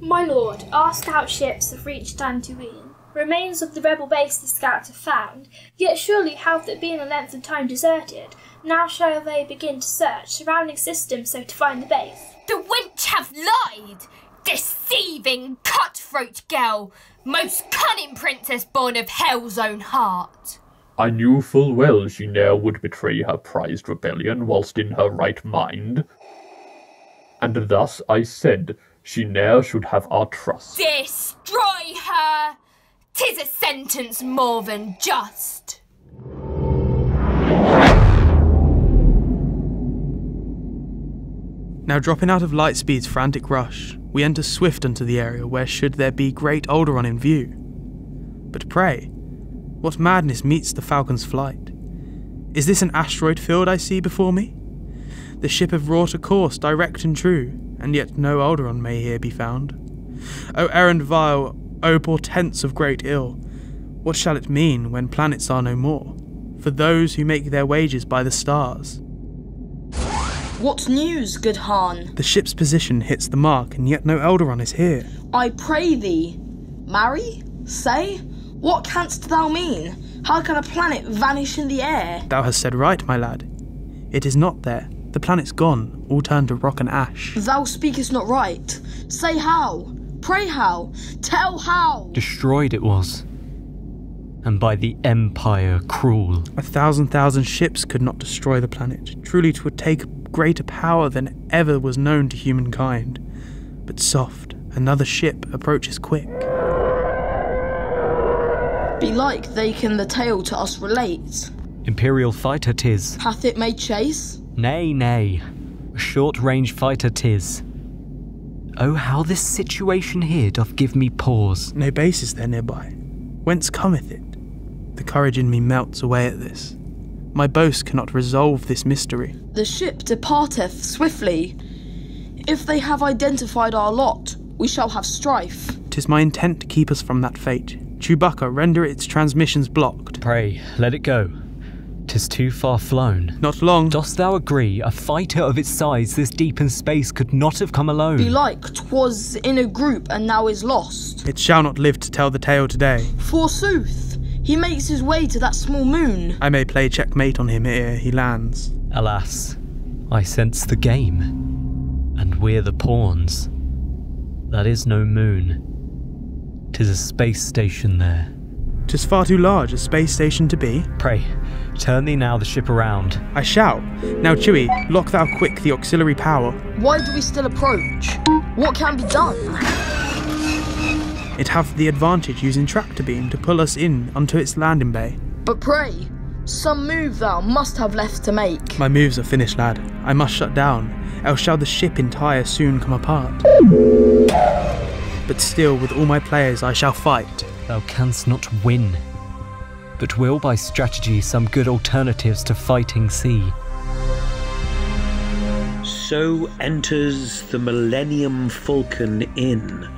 My lord, our scout ships have reached Dantooine. Remains of the rebel base the scouts have found, yet surely have they been a length of time deserted. Now shall they begin to search surrounding systems so to find the base. The wench hath lied! Deceiving, cutthroat girl! Most cunning princess born of hell's own heart! I knew full well she ne'er would betray her prized rebellion whilst in her right mind. And thus I said she ne'er should have our trust. Destroy her! Tis a sentence more than just. Now dropping out of Lightspeed's frantic rush, we enter swift unto the area where should there be great Alderaan in view. But pray, what madness meets the Falcon's flight? Is this an asteroid field I see before me? The ship have wrought a course direct and true, and yet no Alderaan may here be found. O errand vile, O portents of great ill, What shall it mean when planets are no more? For those who make their wages by the stars. What news, good Han? The ship's position hits the mark, and yet no Alderaan is here. I pray thee. Marry? Say? What canst thou mean? How can a planet vanish in the air? Thou hast said right, my lad. It is not there. The planet's gone, all turned to rock and ash. Thou speakest not right. Say how? Pray how? Tell how? Destroyed it was. And by the Empire cruel. A thousand thousand ships could not destroy the planet. Truly, 'twould take greater power than ever was known to humankind. But soft, another ship approaches quick. Belike they can the tale to us relate. Imperial fighter tis. Hath it made chase? Nay, nay. A short range fighter tis. Oh, how this situation here doth give me pause. No base is there nearby. Whence cometh it? The courage in me melts away at this. My boast cannot resolve this mystery. The ship departeth swiftly. If they have identified our lot, we shall have strife. Tis my intent to keep us from that fate. Chewbacca, render its transmissions blocked. Pray, let it go. Tis too far flown. Not long. Dost thou agree a fighter of its size this deep in space could not have come alone? Belike, twas in a group and now is lost. It shall not live to tell the tale today. Forsooth, he makes his way to that small moon. I may play checkmate on him ere he lands. Alas, I sense the game. And we're the pawns. That is no moon. Tis a space station there. Tis far too large a space station to be. Pray, turn thee now the ship around. I shall. Now, Chewie, lock thou quick the auxiliary power. Why do we still approach? What can be done? It hath the advantage using tractor beam to pull us in unto its landing bay. But pray, some move thou must have left to make. My moves are finished, lad. I must shut down, else shall the ship entire soon come apart. But still, with all my players, I shall fight. Thou canst not win, but will by strategy some good alternatives to fighting see. So enters the Millennium Falcon in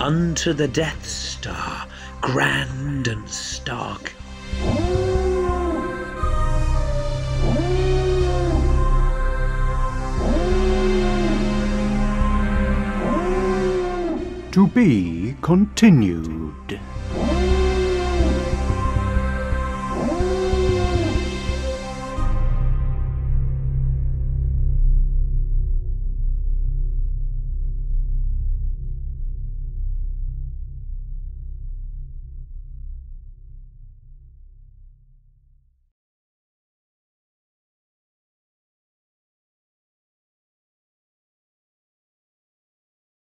unto the Death Star, grand and stark. To be continued.